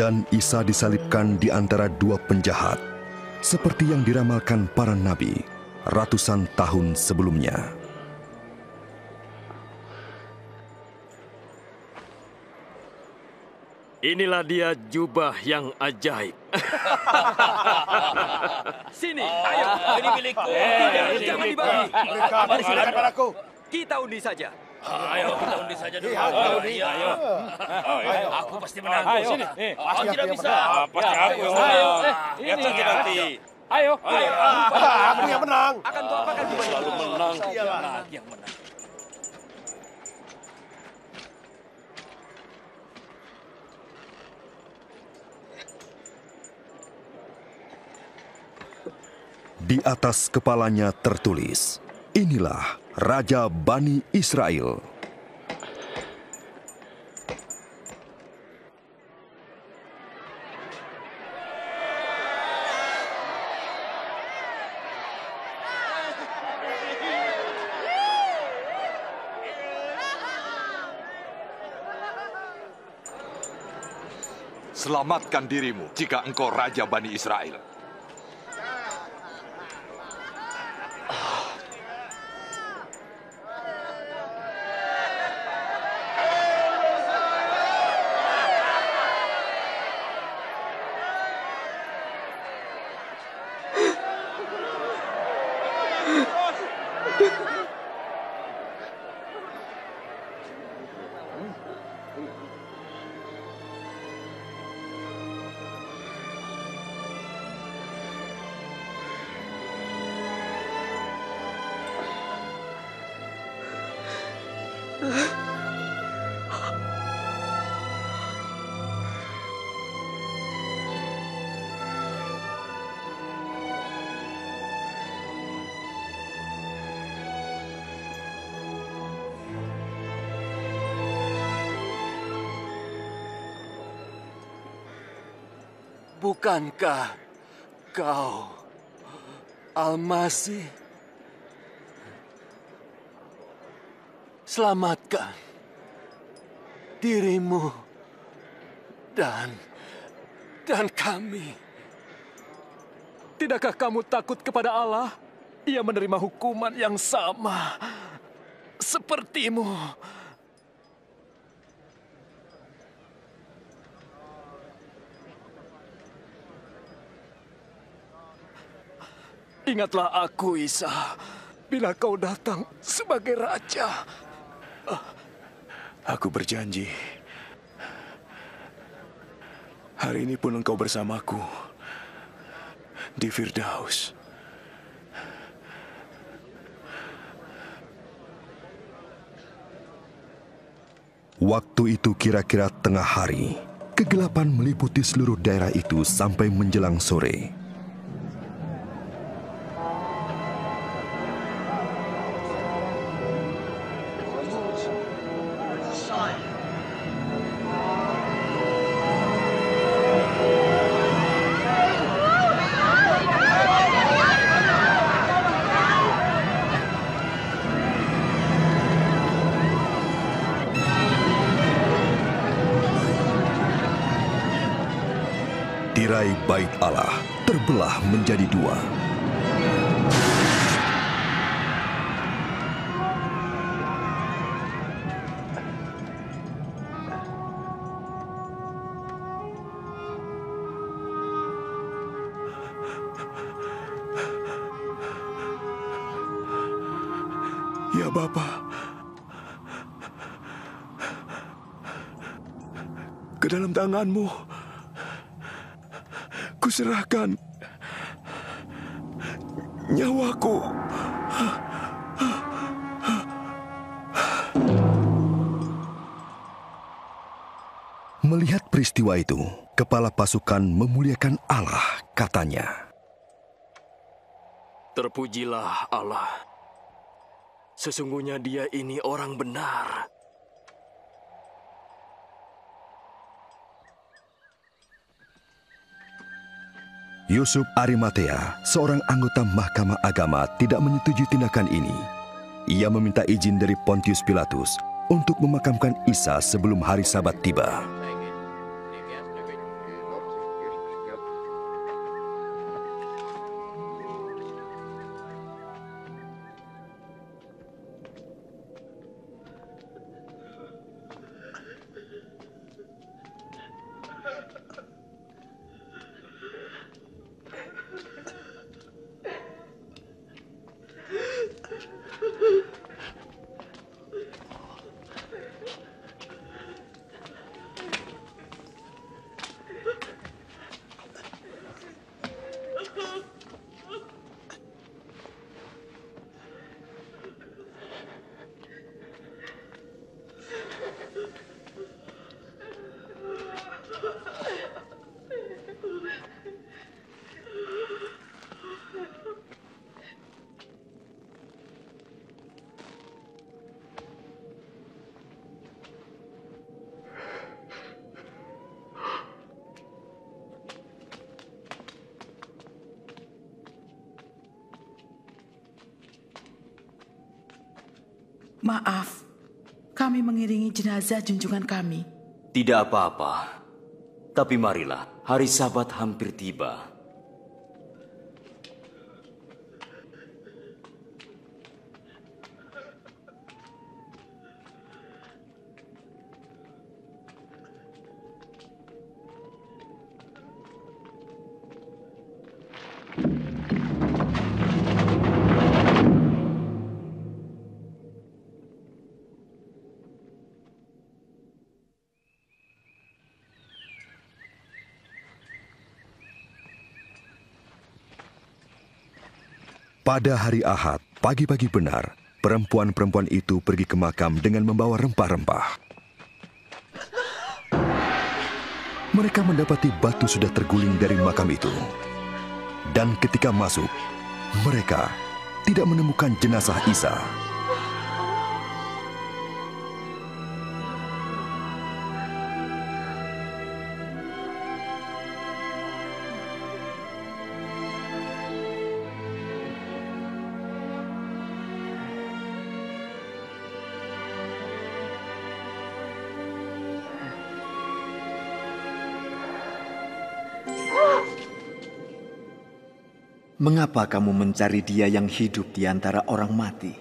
Dan Isa disalibkan di antara dua penjahat, seperti yang diramalkan para nabi ratusan tahun sebelumnya. Inilah dia jubah yang ajaib. Sini, ayo. ini milikku. Tidak, jangan dibagi. Mari padaku. Kita undi saja. Ayo, kita undi saja dulu. Iya, Ayo, undi. iya, ayo. Ayo. Aku pasti menang. Ayo. Sini. Eh, tidak aku yang bisa. menang. Pasti Ya, aku yang ayo. menang. Lihat ini. saja nanti. Ayo. Ayo. Ah, Aku yang menang. Akan kau apakan jubah Selalu menang. Iyalah. Yang menang. Di atas kepalanya tertulis, Inilah Raja Bani Israel. Selamatkan dirimu jika engkau Raja Bani Israel. Bukankah kau Al-Masih? Selamatkan dirimu dan dan kami. Tidakkah kamu takut kepada Allah? Ia menerima hukuman yang sama sepertimu. Ingatlah aku, Isa, bila kau datang sebagai raja. Aku berjanji. Hari ini pun engkau bersamaku di Firdaus. Waktu itu kira-kira tengah hari. Kegelapan meliputi seluruh daerah itu sampai menjelang sore. Menjadi dua. Ya Bapa. Ke dalam tanganmu. Kuserahkan nyawaku. Melihat peristiwa itu, kepala pasukan memuliakan Allah, katanya. Terpujilah Allah. Sesungguhnya dia ini orang benar. Yusuf Arimatea, seorang anggota Mahkamah Agama, tidak menyetujui tindakan ini. Ia meminta izin dari Pontius Pilatus untuk memakamkan Isa sebelum hari Sabat tiba. Maaf, kami mengiringi jenazah junjungan kami. Tidak apa-apa. Tapi marilah, hari sabat hampir tiba. Pada hari Ahad, pagi-pagi benar, perempuan-perempuan itu pergi ke makam dengan membawa rempah-rempah. Mereka mendapati batu sudah terguling dari makam itu. Dan ketika masuk, mereka tidak menemukan jenazah Isa. Mengapa kamu mencari dia yang hidup di antara orang mati?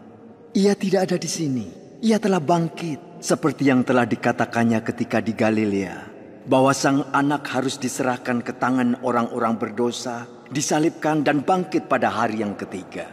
Ia tidak ada di sini. Ia telah bangkit, seperti yang telah dikatakannya ketika di Galilea, bahwa sang anak harus diserahkan ke tangan orang-orang berdosa, disalibkan dan bangkit pada hari yang ketiga.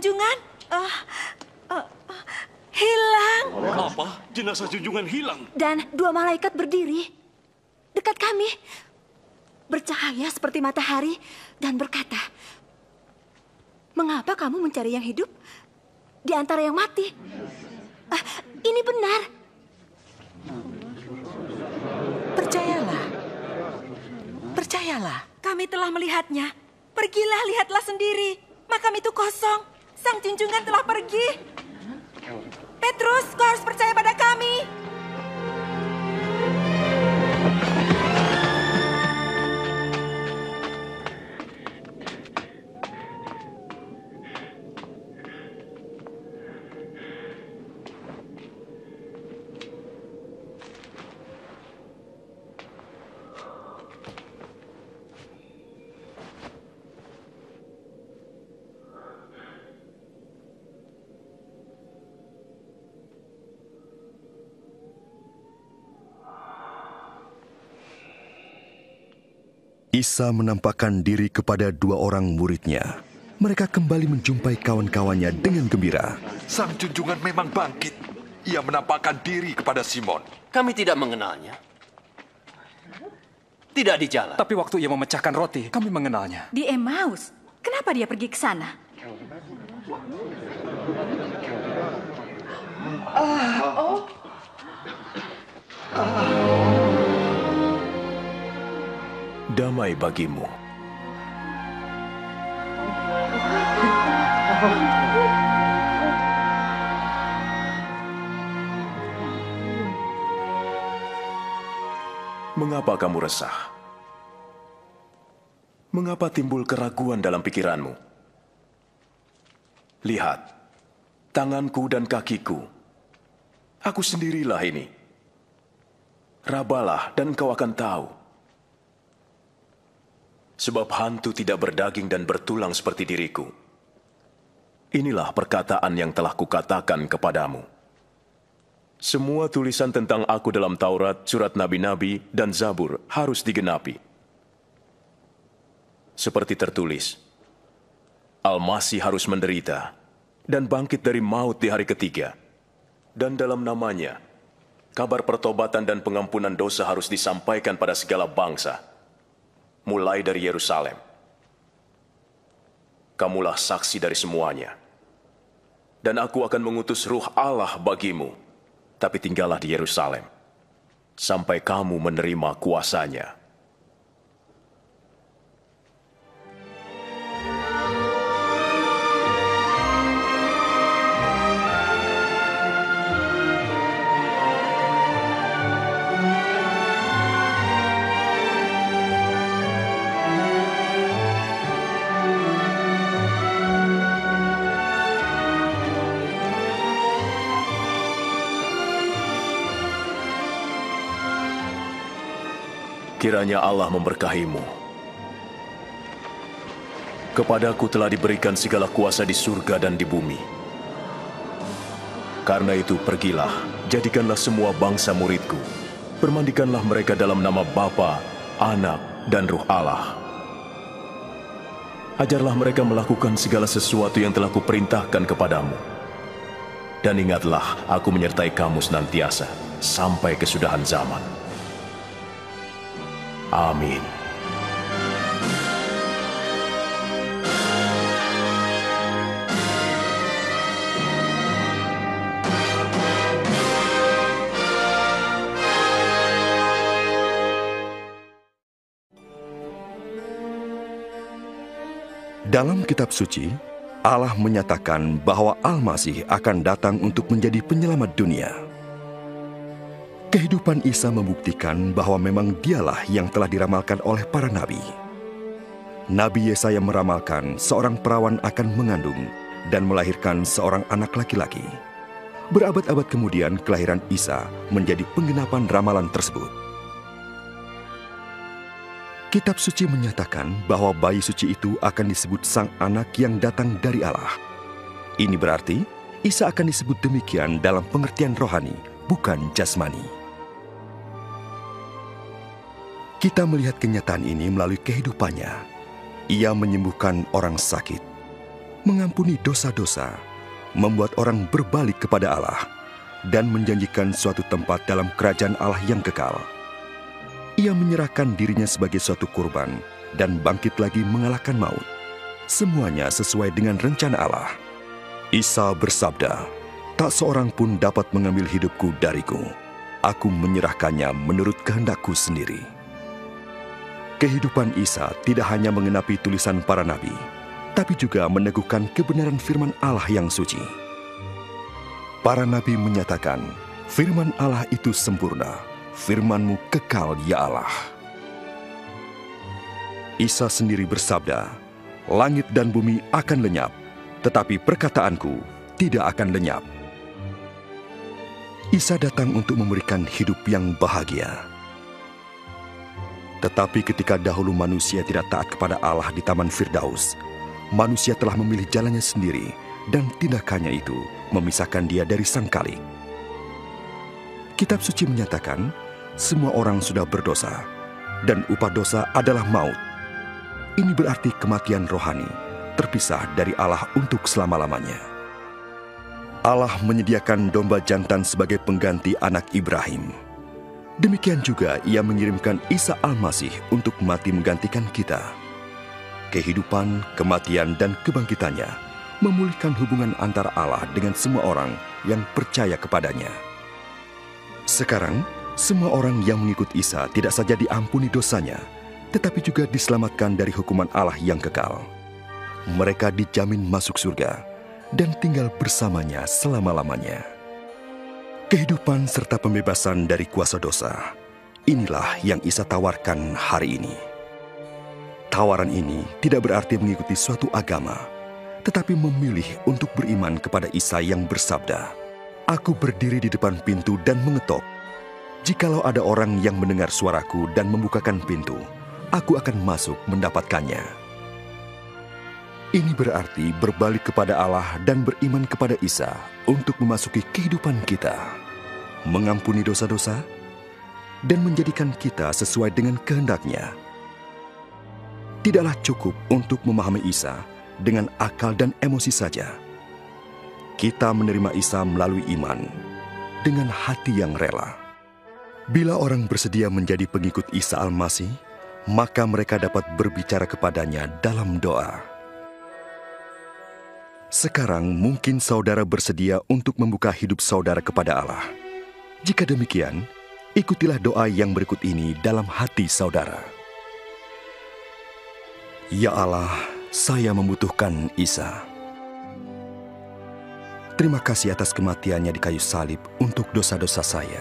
Junjungan eh, eh, eh, hilang. Apa? Jenazah junjungan hilang. Dan dua malaikat berdiri dekat kami. Bercahaya seperti matahari dan berkata, Mengapa kamu mencari yang hidup di antara yang mati? Ah, ini benar. Percayalah. Percayalah. Kami telah melihatnya. Pergilah, lihatlah sendiri. Makam itu kosong. Sang junjungan telah pergi. Petrus, kau harus percaya pada kami. Isa menampakkan diri kepada dua orang muridnya. Mereka kembali menjumpai kawan-kawannya dengan gembira. Sang junjungan memang bangkit. Ia menampakkan diri kepada Simon. Kami tidak mengenalnya. Tidak di jalan. Tapi waktu ia memecahkan roti, kami mengenalnya. Di Emmaus. Kenapa dia pergi ke sana? oh. Damai bagimu. Mengapa kamu resah? Mengapa timbul keraguan dalam pikiranmu? Lihat, tanganku dan kakiku. Aku sendirilah ini. Rabalah dan engkau akan tahu. Sebab hantu tidak berdaging dan bertulang seperti diriku. Inilah perkataan yang telah kukatakan kepadamu. Semua tulisan tentang aku dalam Taurat, surat nabi-nabi, dan Zabur harus digenapi. Seperti tertulis, Al-Masih harus menderita dan bangkit dari maut di hari ketiga. Dan dalam namanya, kabar pertobatan dan pengampunan dosa harus disampaikan pada segala bangsa, mulai dari Yerusalem. Kamulah saksi dari semuanya. Dan aku akan mengutus ruh Allah bagimu, tapi tinggallah di Yerusalem, sampai kamu menerima kuasanya. Kiranya Allah memberkahimu. Kepadaku telah diberikan segala kuasa di surga dan di bumi. Karena itu pergilah, jadikanlah semua bangsa muridku. Permandikanlah mereka dalam nama Bapa, Anak, dan Ruh Allah. Ajarlah mereka melakukan segala sesuatu yang telah kuperintahkan kepadamu. Dan ingatlah, aku menyertai kamu senantiasa, sampai kesudahan zaman. Amin. Dalam kitab suci, Allah menyatakan bahwa Al-Masih akan datang untuk menjadi penyelamat dunia. Kehidupan Isa membuktikan bahwa memang dialah yang telah diramalkan oleh para nabi. Nabi Yesaya meramalkan seorang perawan akan mengandung dan melahirkan seorang anak laki-laki. Berabad-abad kemudian kelahiran Isa menjadi penggenapan ramalan tersebut. Kitab suci menyatakan bahwa bayi suci itu akan disebut sang anak yang datang dari Allah. Ini berarti Isa akan disebut demikian dalam pengertian rohani, bukan jasmani. Kita melihat kenyataan ini melalui kehidupannya. Ia menyembuhkan orang sakit, mengampuni dosa-dosa, membuat orang berbalik kepada Allah, dan menjanjikan suatu tempat dalam kerajaan Allah yang kekal. Ia menyerahkan dirinya sebagai suatu kurban dan bangkit lagi mengalahkan maut. Semuanya sesuai dengan rencana Allah. Isa bersabda, Tak seorang pun dapat mengambil hidupku dariku. Aku menyerahkannya menurut kehendakku sendiri. Kehidupan Isa tidak hanya mengenapi tulisan para nabi, tapi juga meneguhkan kebenaran firman Allah yang suci. Para nabi menyatakan, firman Allah itu sempurna, firman-Mu kekal ya Allah. Isa sendiri bersabda, langit dan bumi akan lenyap, tetapi perkataanku tidak akan lenyap. Isa datang untuk memberikan hidup yang bahagia. Tetapi ketika dahulu manusia tidak taat kepada Allah di Taman Firdaus, manusia telah memilih jalannya sendiri dan tindakannya itu memisahkan dia dari sang kalik. Kitab suci menyatakan, semua orang sudah berdosa, dan upah dosa adalah maut. Ini berarti kematian rohani, terpisah dari Allah untuk selama-lamanya. Allah menyediakan domba jantan sebagai pengganti anak Ibrahim. Demikian juga ia mengirimkan Isa Al-Masih untuk mati menggantikan kita. Kehidupan, kematian, dan kebangkitannya memulihkan hubungan antara Allah dengan semua orang yang percaya kepadanya. Sekarang, semua orang yang mengikut Isa tidak saja diampuni dosanya, tetapi juga diselamatkan dari hukuman Allah yang kekal. Mereka dijamin masuk surga dan tinggal bersamanya selama-lamanya. Kehidupan serta pembebasan dari kuasa dosa, inilah yang Isa tawarkan hari ini. Tawaran ini tidak berarti mengikuti suatu agama, tetapi memilih untuk beriman kepada Isa yang bersabda, Aku berdiri di depan pintu dan mengetok. Jikalau ada orang yang mendengar suaraku dan membukakan pintu, aku akan masuk mendapatkannya. Ini berarti berbalik kepada Allah dan beriman kepada Isa untuk memasuki kehidupan kita, mengampuni dosa-dosa, dan menjadikan kita sesuai dengan kehendaknya. Tidaklah cukup untuk memahami Isa dengan akal dan emosi saja. Kita menerima Isa melalui iman, dengan hati yang rela. Bila orang bersedia menjadi pengikut Isa Al-Masih, maka mereka dapat berbicara kepadanya dalam doa. Sekarang mungkin saudara bersedia untuk membuka hidup saudara kepada Allah. Jika demikian, ikutilah doa yang berikut ini dalam hati saudara. Ya Allah, saya membutuhkan Isa. Terima kasih atas kematiannya di kayu salib untuk dosa-dosa saya.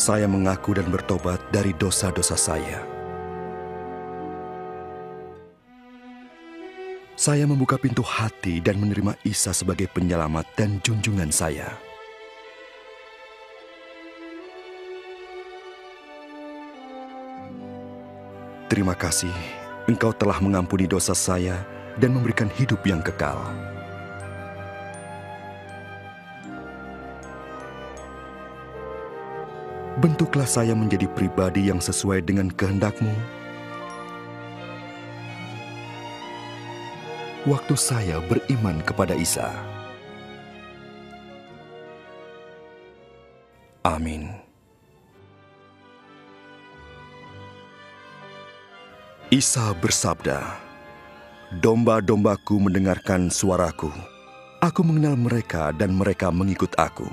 Saya mengaku dan bertobat dari dosa-dosa saya. Saya membuka pintu hati dan menerima Isa sebagai penyelamat dan junjungan saya. Terima kasih, Engkau telah mengampuni dosa saya dan memberikan hidup yang kekal. Bentuklah saya menjadi pribadi yang sesuai dengan kehendak-Mu. Waktu saya beriman kepada Isa. Amin. Isa bersabda, Domba-dombaku mendengarkan suaraku. Aku mengenal mereka dan mereka mengikut aku.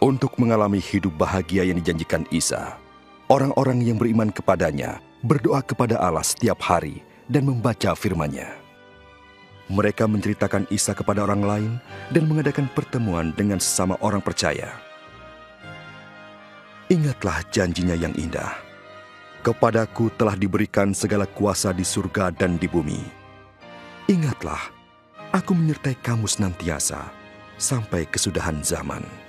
Untuk mengalami hidup bahagia yang dijanjikan Isa, orang-orang yang beriman kepadanya berdoa kepada Allah setiap hari dan membaca firman-Nya. Mereka menceritakan Isa kepada orang lain dan mengadakan pertemuan dengan sesama orang percaya. Ingatlah janjinya yang indah. Kepadaku telah diberikan segala kuasa di surga dan di bumi. Ingatlah, aku menyertai kamu senantiasa sampai kesudahan zaman.